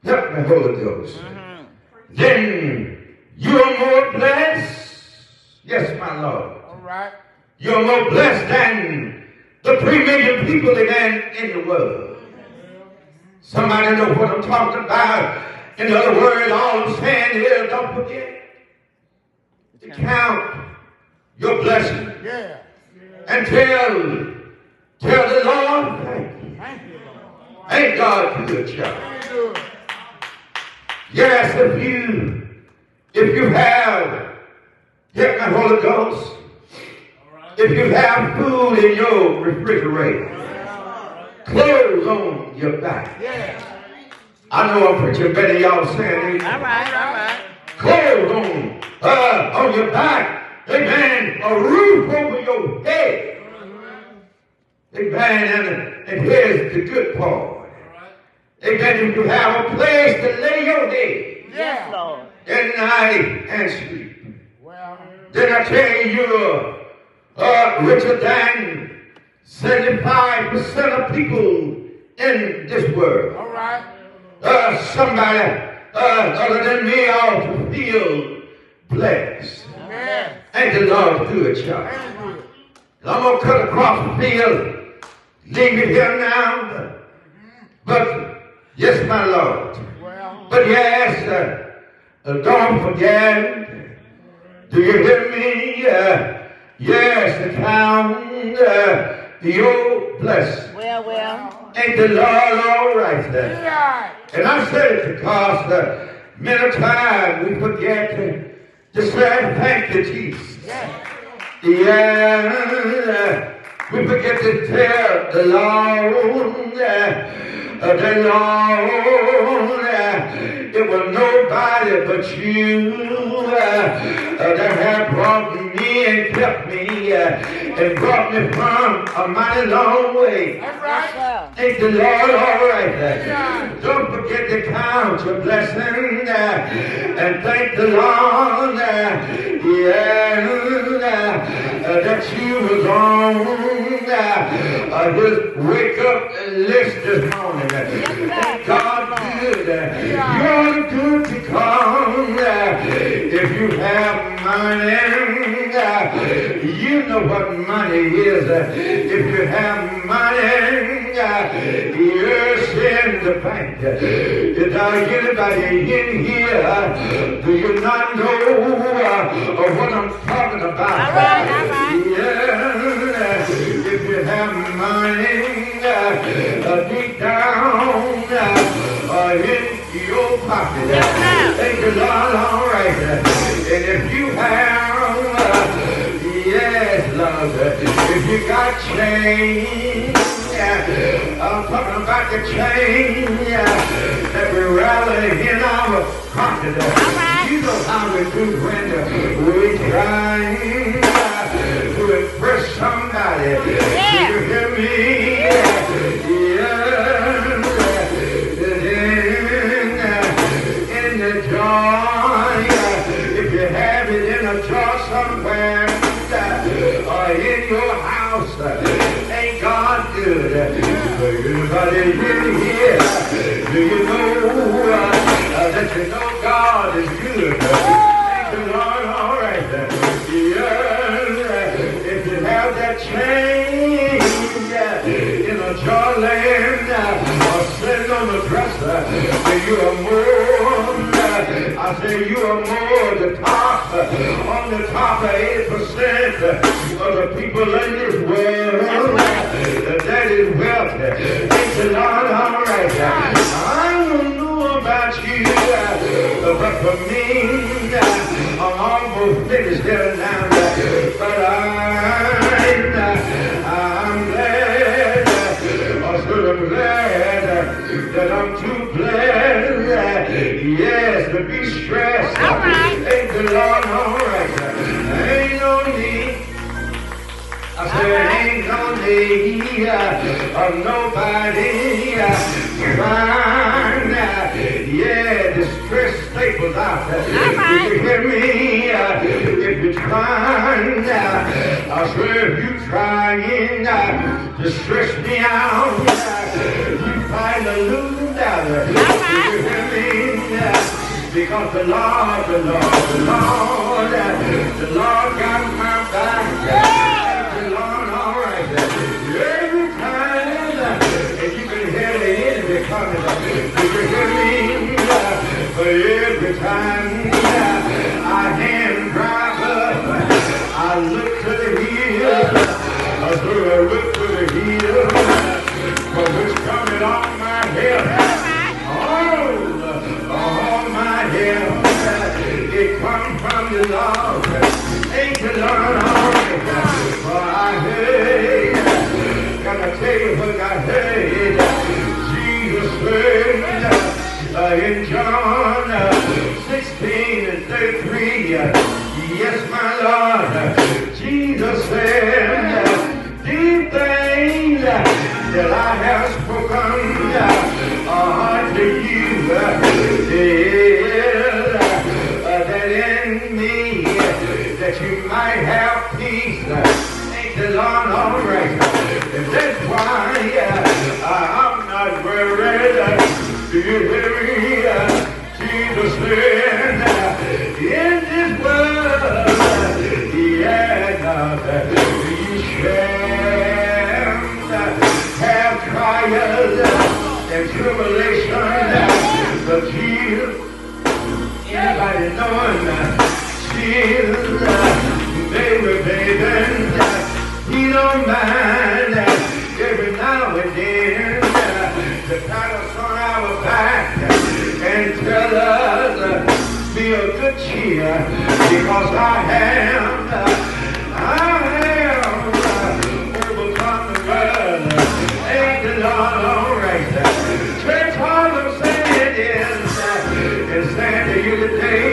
Help me, Holy Ghost. Mm-hmm. Then you're more blessed. Yes, my Lord. All right. You're more blessed than the three million people that in the world. Somebody know what I'm talking about. In other words, all I'm saying is don't forget to count your blessing Yeah. and tell, tell the Lord, thank you. Thank you, Lord. Ain't God good, child? Yes, if you if you have get my Holy Ghost, if you have food in your refrigerator, clothes on your back. Yeah. I know I'm preaching better y'all saying it. All right. All right. Clothes on uh, on your back. Amen. A roof over your head. Amen. And, and here's the good part. Amen. If you have a place to lay your head Yes, Lord. at night and sleep. Well, Then I tell you, uh, richer than 75% of people in this world. all right. Uh, somebody uh, other than me ought to feel blessed. Yeah. Ain't the Lord good, y'all? I'm going to cut across the field, leave it here now. But, yes, my Lord. But yes, uh, uh, don't forget. Do you hear me? Uh, yes, to count uh, your blessing. Well, well. Ain't the Lord all right there? yeah. And I said it because uh, many times we forget to, to say thank you, Jesus. Yeah. Yeah, We forget to tell the Lord, uh, the Lord, uh, it was nobody but you uh, uh, that have brought me and kept me uh, and brought me from a mighty long way. That's Yes, right. Thank the Lord, all right. Don't forget to count your blessing uh, and thank the Lord. Uh, yeah, uh, that you was on uh, uh, his wake up and list this morning. Thank God good. Uh, You're good to come. Uh, if you have money, you know what money is. If you have money, you're in the bank. Uh, Is there anybody in here? Do you not know uh, what I'm talking about? All right, all right. Yeah, if you have money uh, deep down uh, in your pocket, thank the Lord, all right. And if you have, yes, Lord, if you got change, I'm talking about the change that we rally in our pocket. right. You know how we do when we try to impress somebody. Yeah. You hear me? If you have it in a jar somewhere, uh, or in your house, uh, ain't God good? Uh, Everybody in here, do you know uh, that you know God is good? Thank the Lord, all right. If you have that change in a jar or sitting on the dresser, you are more. I say you are more the top, on the top of 8% of the people in this world. That is wealth. Thank the Lord, all right. I don't know about you, but for me, I'm almost finished of nobody uh, uh, yeah, to stress staples out. right. If you hear me, uh, if you're trying, uh, I swear if you trying uh, to stress me out, uh, you find a losing battle. If you hear me, uh, because the Lord, the Lord, the Lord, uh, the Lord got my back. Every time uh, I hand drive I look to the. I look to the which coming on my head. All my help, it come from the Lord. Lord, I I tell you I? In John uh, 16 and 33, uh, yes, my Lord, Jesus said, these things that I have spoken unto you, that in me, that you might have peace. The Lord, all right. And that's why baby, baby, he don't mind back and tell us, be of good cheer, because I am, I am overcome the world and the Lord race. Church, all I'm saying is, is saying to you today,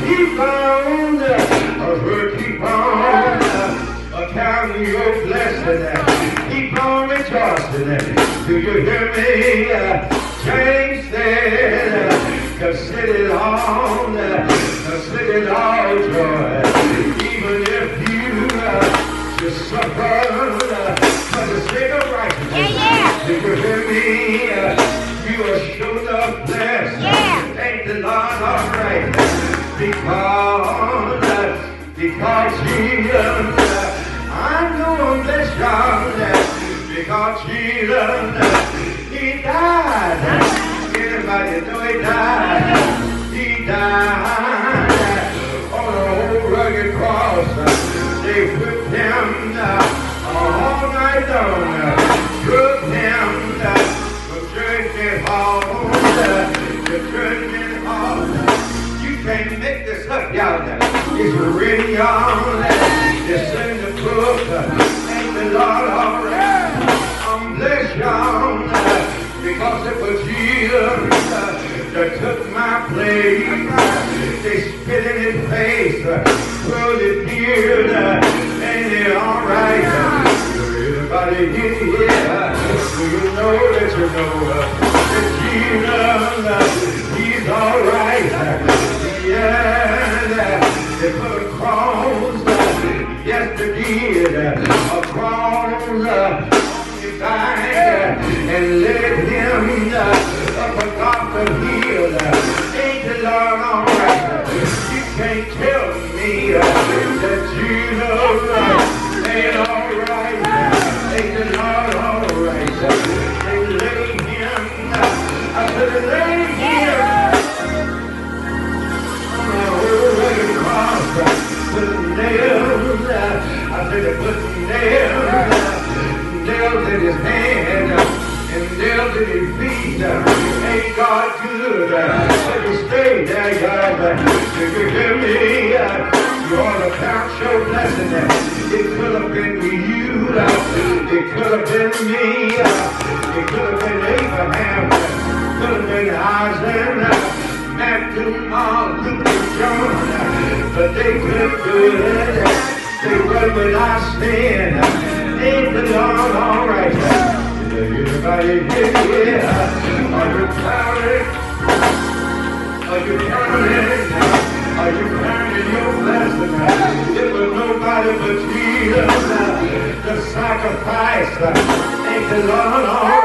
keep on, or keep on, counting your blessing, keep on rejoicing. Do you hear me? James said, uh, it all, uh, consider it all joy. Even if you uh, should suffer uh, for the sake of righteousness. Yeah, yeah. You hear me? Uh, you are sure enough blessed. Yeah. Thank the Lord, all right. Because, because Jesus, I know this God, because Jesus, died. Anybody know He died? He died on a old rugged cross. They whipped Him all night long, uh, Him, the church hall, the church hall. You can't make this up, y'all. It's written on. It's in the book. Thank the Lord, right. I'm blessed, y'all, because it was Jesus that took my place. They spit in his face, pulled his beard, and they're all right. Everybody in here, do you know that you know that Jesus, he's all right. Yeah, they put a cross, yes they did, a cross on his back and led nails, I said they put nails, nails in his hand his feet. Ain't God good? Stay there, guys. If you hear me, you ought to count your blessing. It could have been you. It could have been me. It could have been Abraham. Could have been Isaac. Matthew, Mark, Luke, John, but they couldn't do it. They were without sin. Ain't the Lord all right? Sacrifice. Ain't the Lord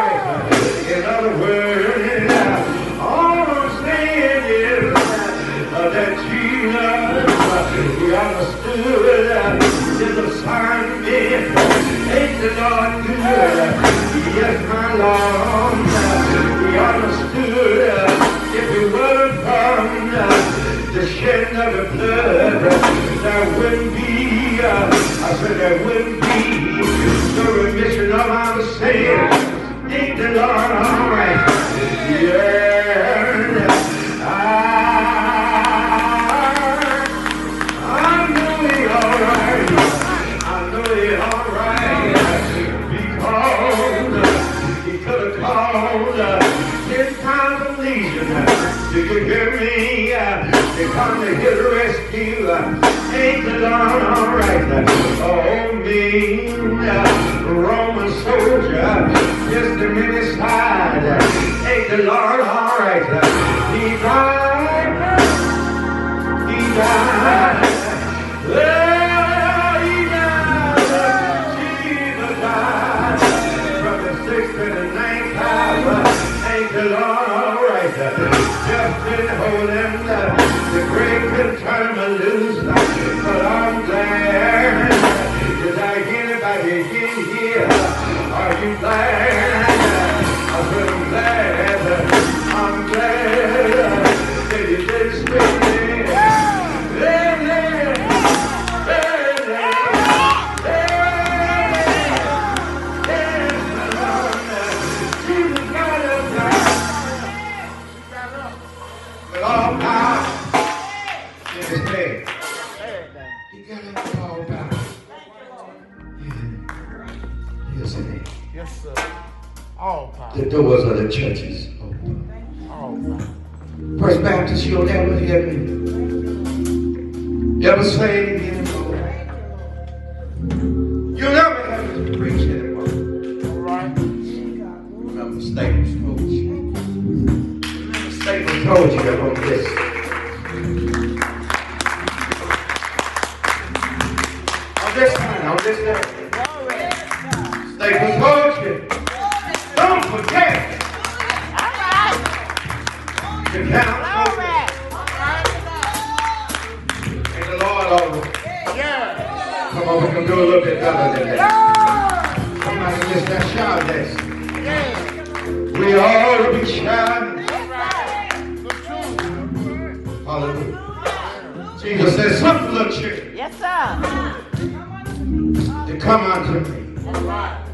to come unto me. Right.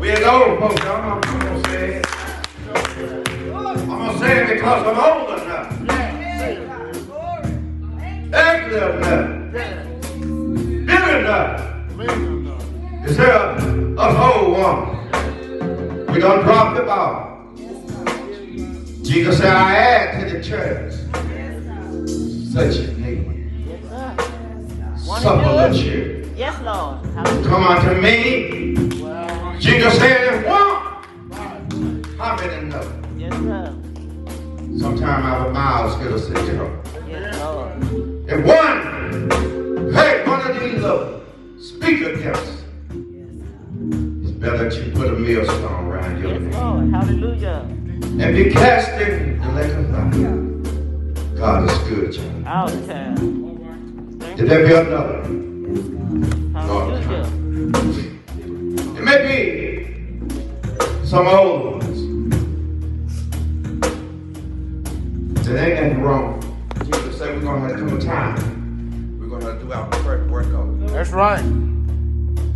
We're old folks. I'm, I'm gonna say it. I'm gonna say it because I'm old enough. Ugly enough. Bitter enough. To say a, a whole woman. We don't drop the ball. Jesus said, I add to the church such Wanna Supple do of it? children. Yes, Lord. Hallelujah. Come unto me. Well, Jesus said, if one, how many know? Yes, sir. Sometimes our mouths get us in trouble. Yes, Lord. If one, hey, one of these little speak against, it's better that you put a millstone around your Yes, neck. Lord. Hallelujah. and be cast in the lake of fire. God is good, child. All the time. If there be another, Hallelujah. it may be some old ones. There ain't nothing wrong. Jesus said we're gonna have to do a time. We're gonna have to do our first workout. that's right.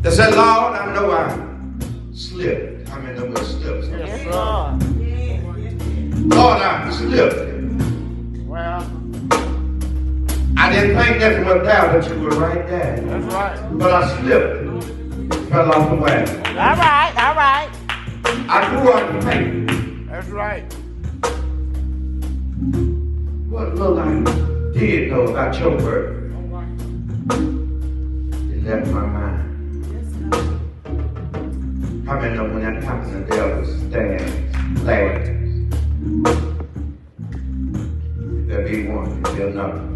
They said, Lord, I know I slipped. I mean, there was slips. Yes, Lord. Lord, I slipped. Well, I didn't think nothing was there, but you were right there. that's right. But I slipped, fell off the wagon. All right. All right. I grew up in faith. That's right. What little I did know about your word, it left my mind. How many know when that happens, the devil stands, laughs? There be one, if there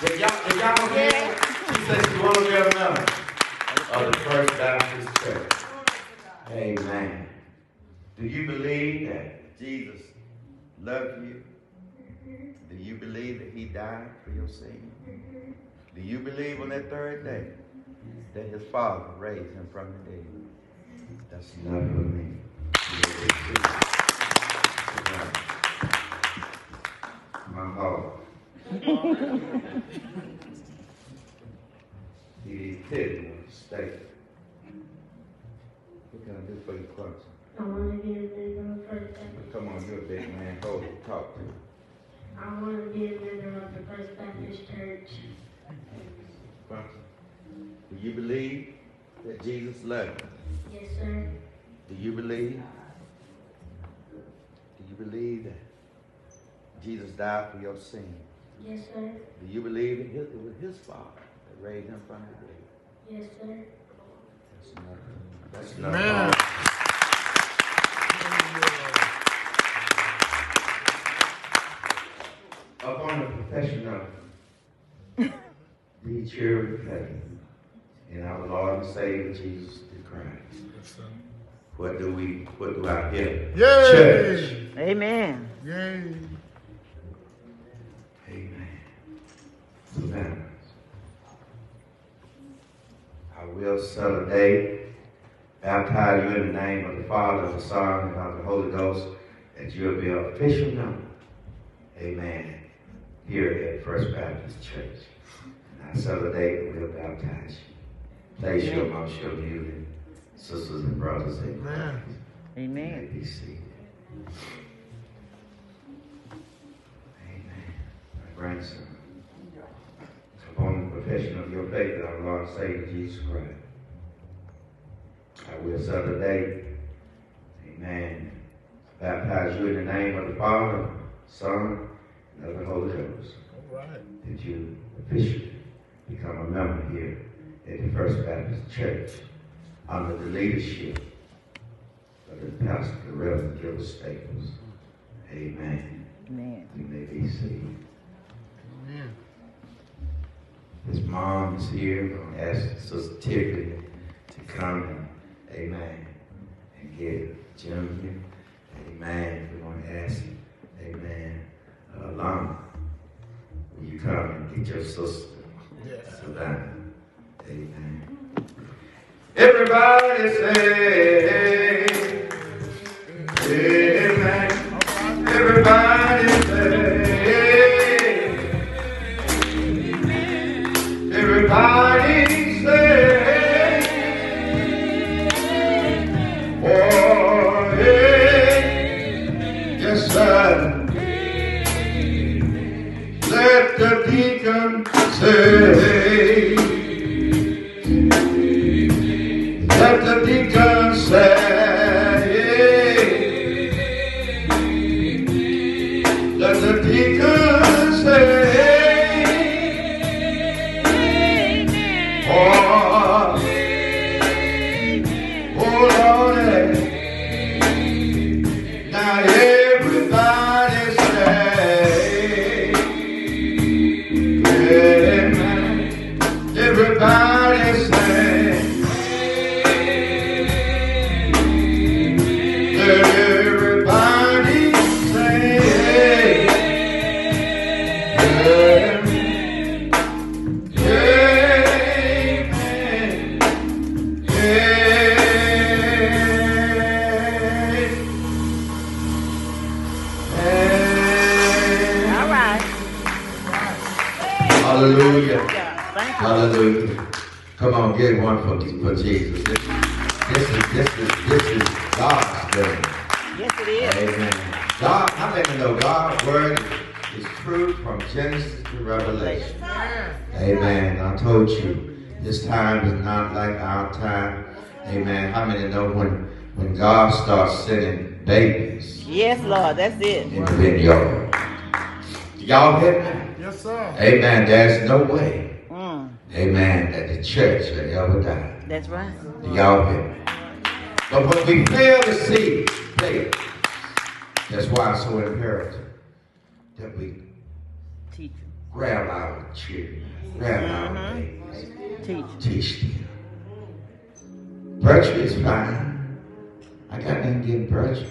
Did y'all, did y'all hear? She said she want to be a member of the First Baptist Church. Amen. Do you believe that Jesus loved you? Do you believe that he died for your sin? Do you believe on that third day that his father raised him from the dead? That's enough for me. My heart. He did one state. What can I do for you? I want to be a member of First Baptist. Come on, you're a big man. Hold it, talk to me. I want to be a member of the First Baptist Church. Do you believe that Jesus loved you? Yes, sir. Do you believe? Do you believe that Jesus died for your sin? Yes, sir. Do you believe that his- it was his father that raised him from the dead? Yes, sir. That's enough. That's enough. Man. Upon the profession of the cheer of faith in our Lord and Savior Jesus the Christ. What do we, what do I hear? Yay. Church. Amen. Yay. Amen. Savannah. I will set a day, baptize you in the name of the Father, the Son, and of the Holy Ghost, that you'll be an official member. Amen. here at First Baptist Church. And I celebrate we'll baptize you. Place you amongst your new sisters and brothers in Christ. Amen. May be seated. Amen. My grandson. Upon the profession of your faith in our Lord and Savior Jesus Christ. I will celebrate. Amen. Baptize you in the name of the Father, Son, and of the Holy Ghost. All right. That you officially become a member here at the First Baptist Church under the leadership of the pastor, the Reverend Gilbert Staples. Amen. Amen. You may be seated. Amen. His mom is here. We're going to ask Sister Tiffany to come and, amen, and get Jim here. Amen. We're going to ask, you. amen, uh, Lana, will you come and get your sister, Savannah? Amen. Everybody say, Amen. Everybody deacon Yes, That's it. in the vineyard? Y'all get me? Yes, sir. Amen. There's no way, Mm, amen, that the church will ever die. that's right. Y'all hear me? But when we fail to see faith, that's why it's so imperative that we Teach grab our children, grab our babies, Teach teach them. Virtue is fine. I got nothing against virtue.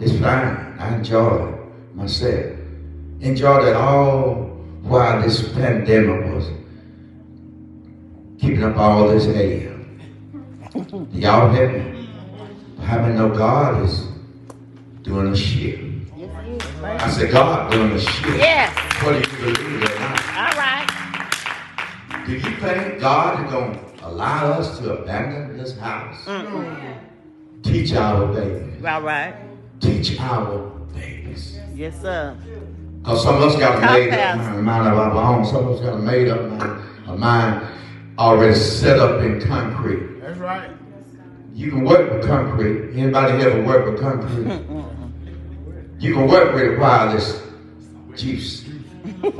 It's fine. I enjoy myself. Enjoy that all while this pandemic was keeping up all this air. Y'all hear me? How many know God is doing a shit? Yes, it is. Thank I said, God doing a shit. Yes. Whether you believe it or not. All right. Do you think God is going to allow us to abandon this house? Teach our babies. All right. Teach our babies. Yes, sir. Because some of us got a made up mind, mind of our own. Some of us got a made up mind, a mind already set up in concrete. That's right. You can work with concrete. Anybody ever work with concrete? you can work with it while it's juice. You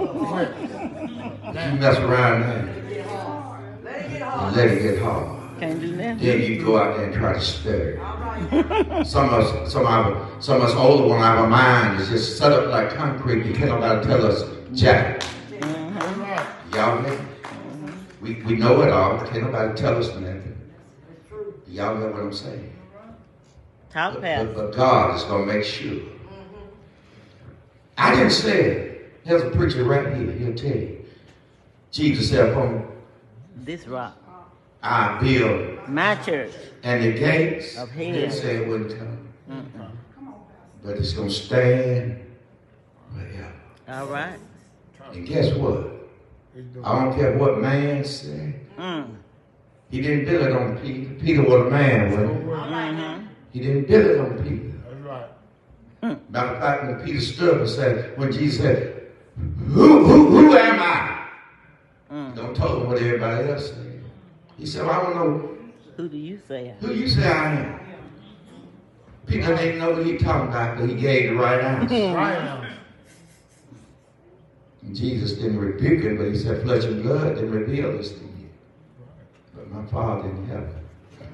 mess around there and let it get hard. Can't do nothing. Then you go out there and try to stir it. Some of us, some of our, some of us older one, have our mind is just set up like concrete. You can't nobody tell us jack. Right. Y'all get it? We, we know it all. Can't nobody tell us nothing. Y'all get what I'm saying? Talk But, but, but God is going to make sure. I didn't say it. There's a preacher right here. He'll tell you. Jesus said, upon This rock. I build My church. and the gates. Of He hell. didn't say it wouldn't come. Mm-mm. But it's going to stand forever. All right. And guess what? I don't care what man said. Mm. He didn't build it on Peter. Peter was a man, wasn't he? Mm-hmm. He didn't build it on Peter. That's right. Matter of fact, when Peter stood up and said, when Jesus said, Who, who, who am I? Mm. Don't tell him what everybody else said. He said, well, I don't know Who do you say? who do you say I am. People didn't know what he talking about, but he gave the right answer. Right now. And Jesus didn't rebuke him, but he said, flesh and blood didn't reveal this to you. But my Father in heaven.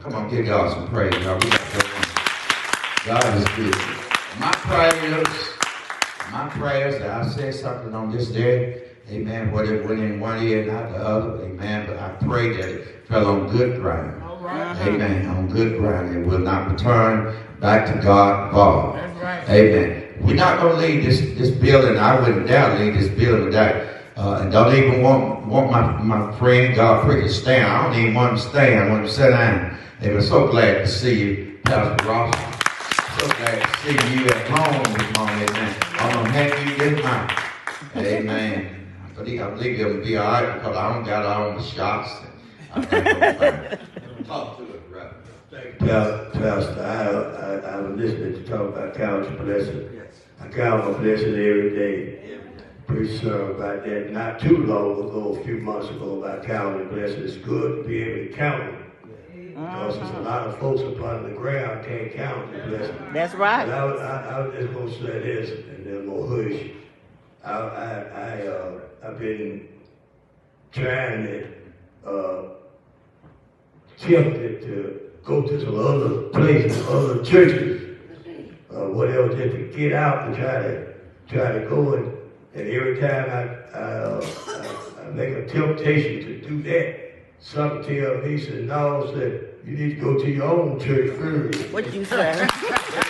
Come on, give God some praise, y'all. We got to go on. God is good. My prayers, my prayers that I said something on this day, amen, whether it went in one ear, not the other, amen, but I pray that it fell on good ground. Right. Amen. On good ground. It will not return back to God. That's right. Amen. We're not going to leave this, this building. I wouldn't dare leave this building without. Uh, and don't even want want my, my friend Godfrey to stand. I don't even want him to stand. I want him to sit down. They were so glad to see you, Pastor Ross. So glad to see you at home this morning. Amen. I'm going to hand you this mic. Amen. I believe, I believe it'll be all right because I don't got all the shots. I think I'm fine. Talk to it, brother. Pastor, Pastor, I, I, I was listening to talk about count your blessing. I count my blessing every day. Preached sermon about that not too long ago, a few months ago, about counting blessings. It's good to be able to count them. Because there's a lot of folks upon the ground can't count the blessings. That's But right. I, was- I, I was just gonna say this, and then more hush. I, I, I, uh, I've been trying to, uh, tempted to go to some other places, other churches, uh, whatever, just to get out and try to, try to go and, and every time I, I, uh, I, I make a temptation to do that, something tell me, said, no, said, you need to go to your own church first. What you say?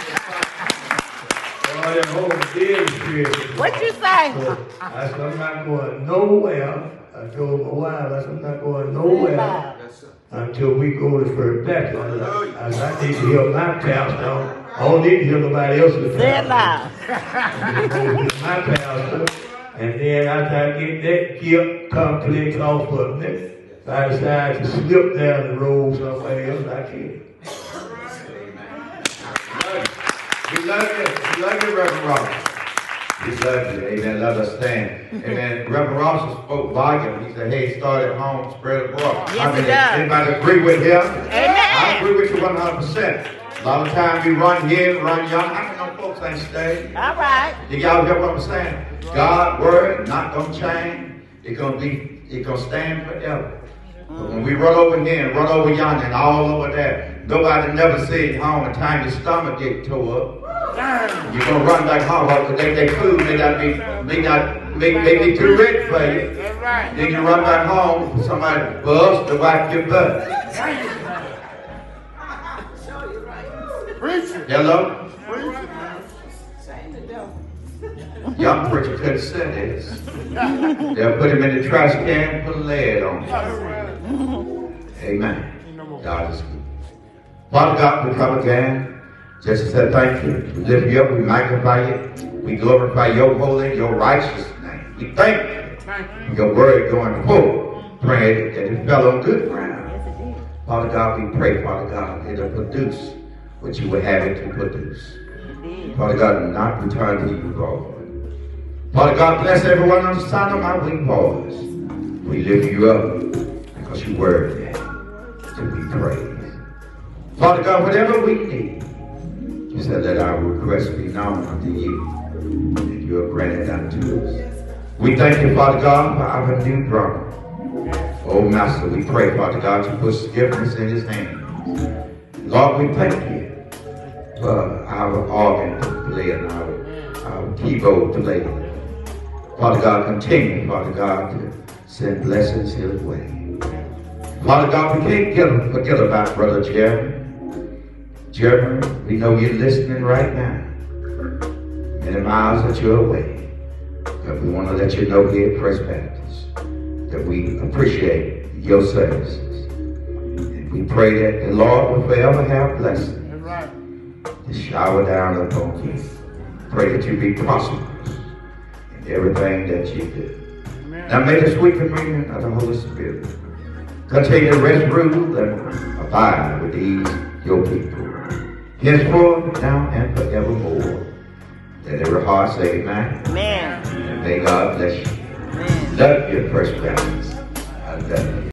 That whole deal spirit. What you say? So I said, I'm not going nowhere. I told my wife, I said, I'm not going nowhere until we go to First Baptist. I said, I need to hear my pastor. I don't need to hear nobody else's Say it pastor. loud. my pastor. And then after I get that gift complex off of me, if I decide to slip down the road somewhere else, I can. We love you. We love you, Reverend Ross. We love you. Amen. Let us stand. Amen. Reverend Ross spoke volume. He said, hey, start at home, spread abroad. Yes, I mean, does. anybody agree with him? Amen. I agree with you 100%. A lot of times we run here, run young. I know folks ain't stay. All right. Do y'all hear what I'm saying? God word not gonna change. It's gonna be, it's gonna stand forever. But when we run over here and run over yonder and all over there, nobody never see it home and time your stomach get tore up. You're gonna run back home because they, they food may not be may not may, may be too rich for you. Then you run back home somebody us to wipe your butt. Hello? Young preacher could have said this. They'll put him in the trash can, put a lid on him. Amen. God is good. Father God, we come again just to say thank you. We lift you up, we magnify you, we glorify your holy, your righteous name. We thank you your word going forward, praying that it fell on good ground. Yes, it did. Father God, we pray, Father God, it'll produce what you would have it to produce. Father God, do not return to you, Lord. Father God, bless everyone on the side of my wing voice. We lift you up because you're worthy to be praised. Father God, whatever we need, you said let our request be known unto you, and you have granted unto us. We thank you, Father God, for our new drummer. Oh, Master, we pray, Father God, you put forgiveness in his hands. Lord, we thank you for our organ player and our, our keyboard player. Father God, continue, Father God, to send blessings his way. Father God, we can't get, forget about Brother Jeremy. Jeremy, we know you're listening right now. Many miles that you're away. But we want to let you know here at First Baptist that we appreciate your services. And we pray that the Lord will forever have blessings right. to shower down upon you. Pray that you be prosperous in everything that you do. Now may the sweet communion of the Holy Spirit continue to rest, rule, and abide with these your people. Henceforth, now and forevermore. Let every heart say amen. Amen. And may God bless you. Amen. Love you, First Baptist. I love you.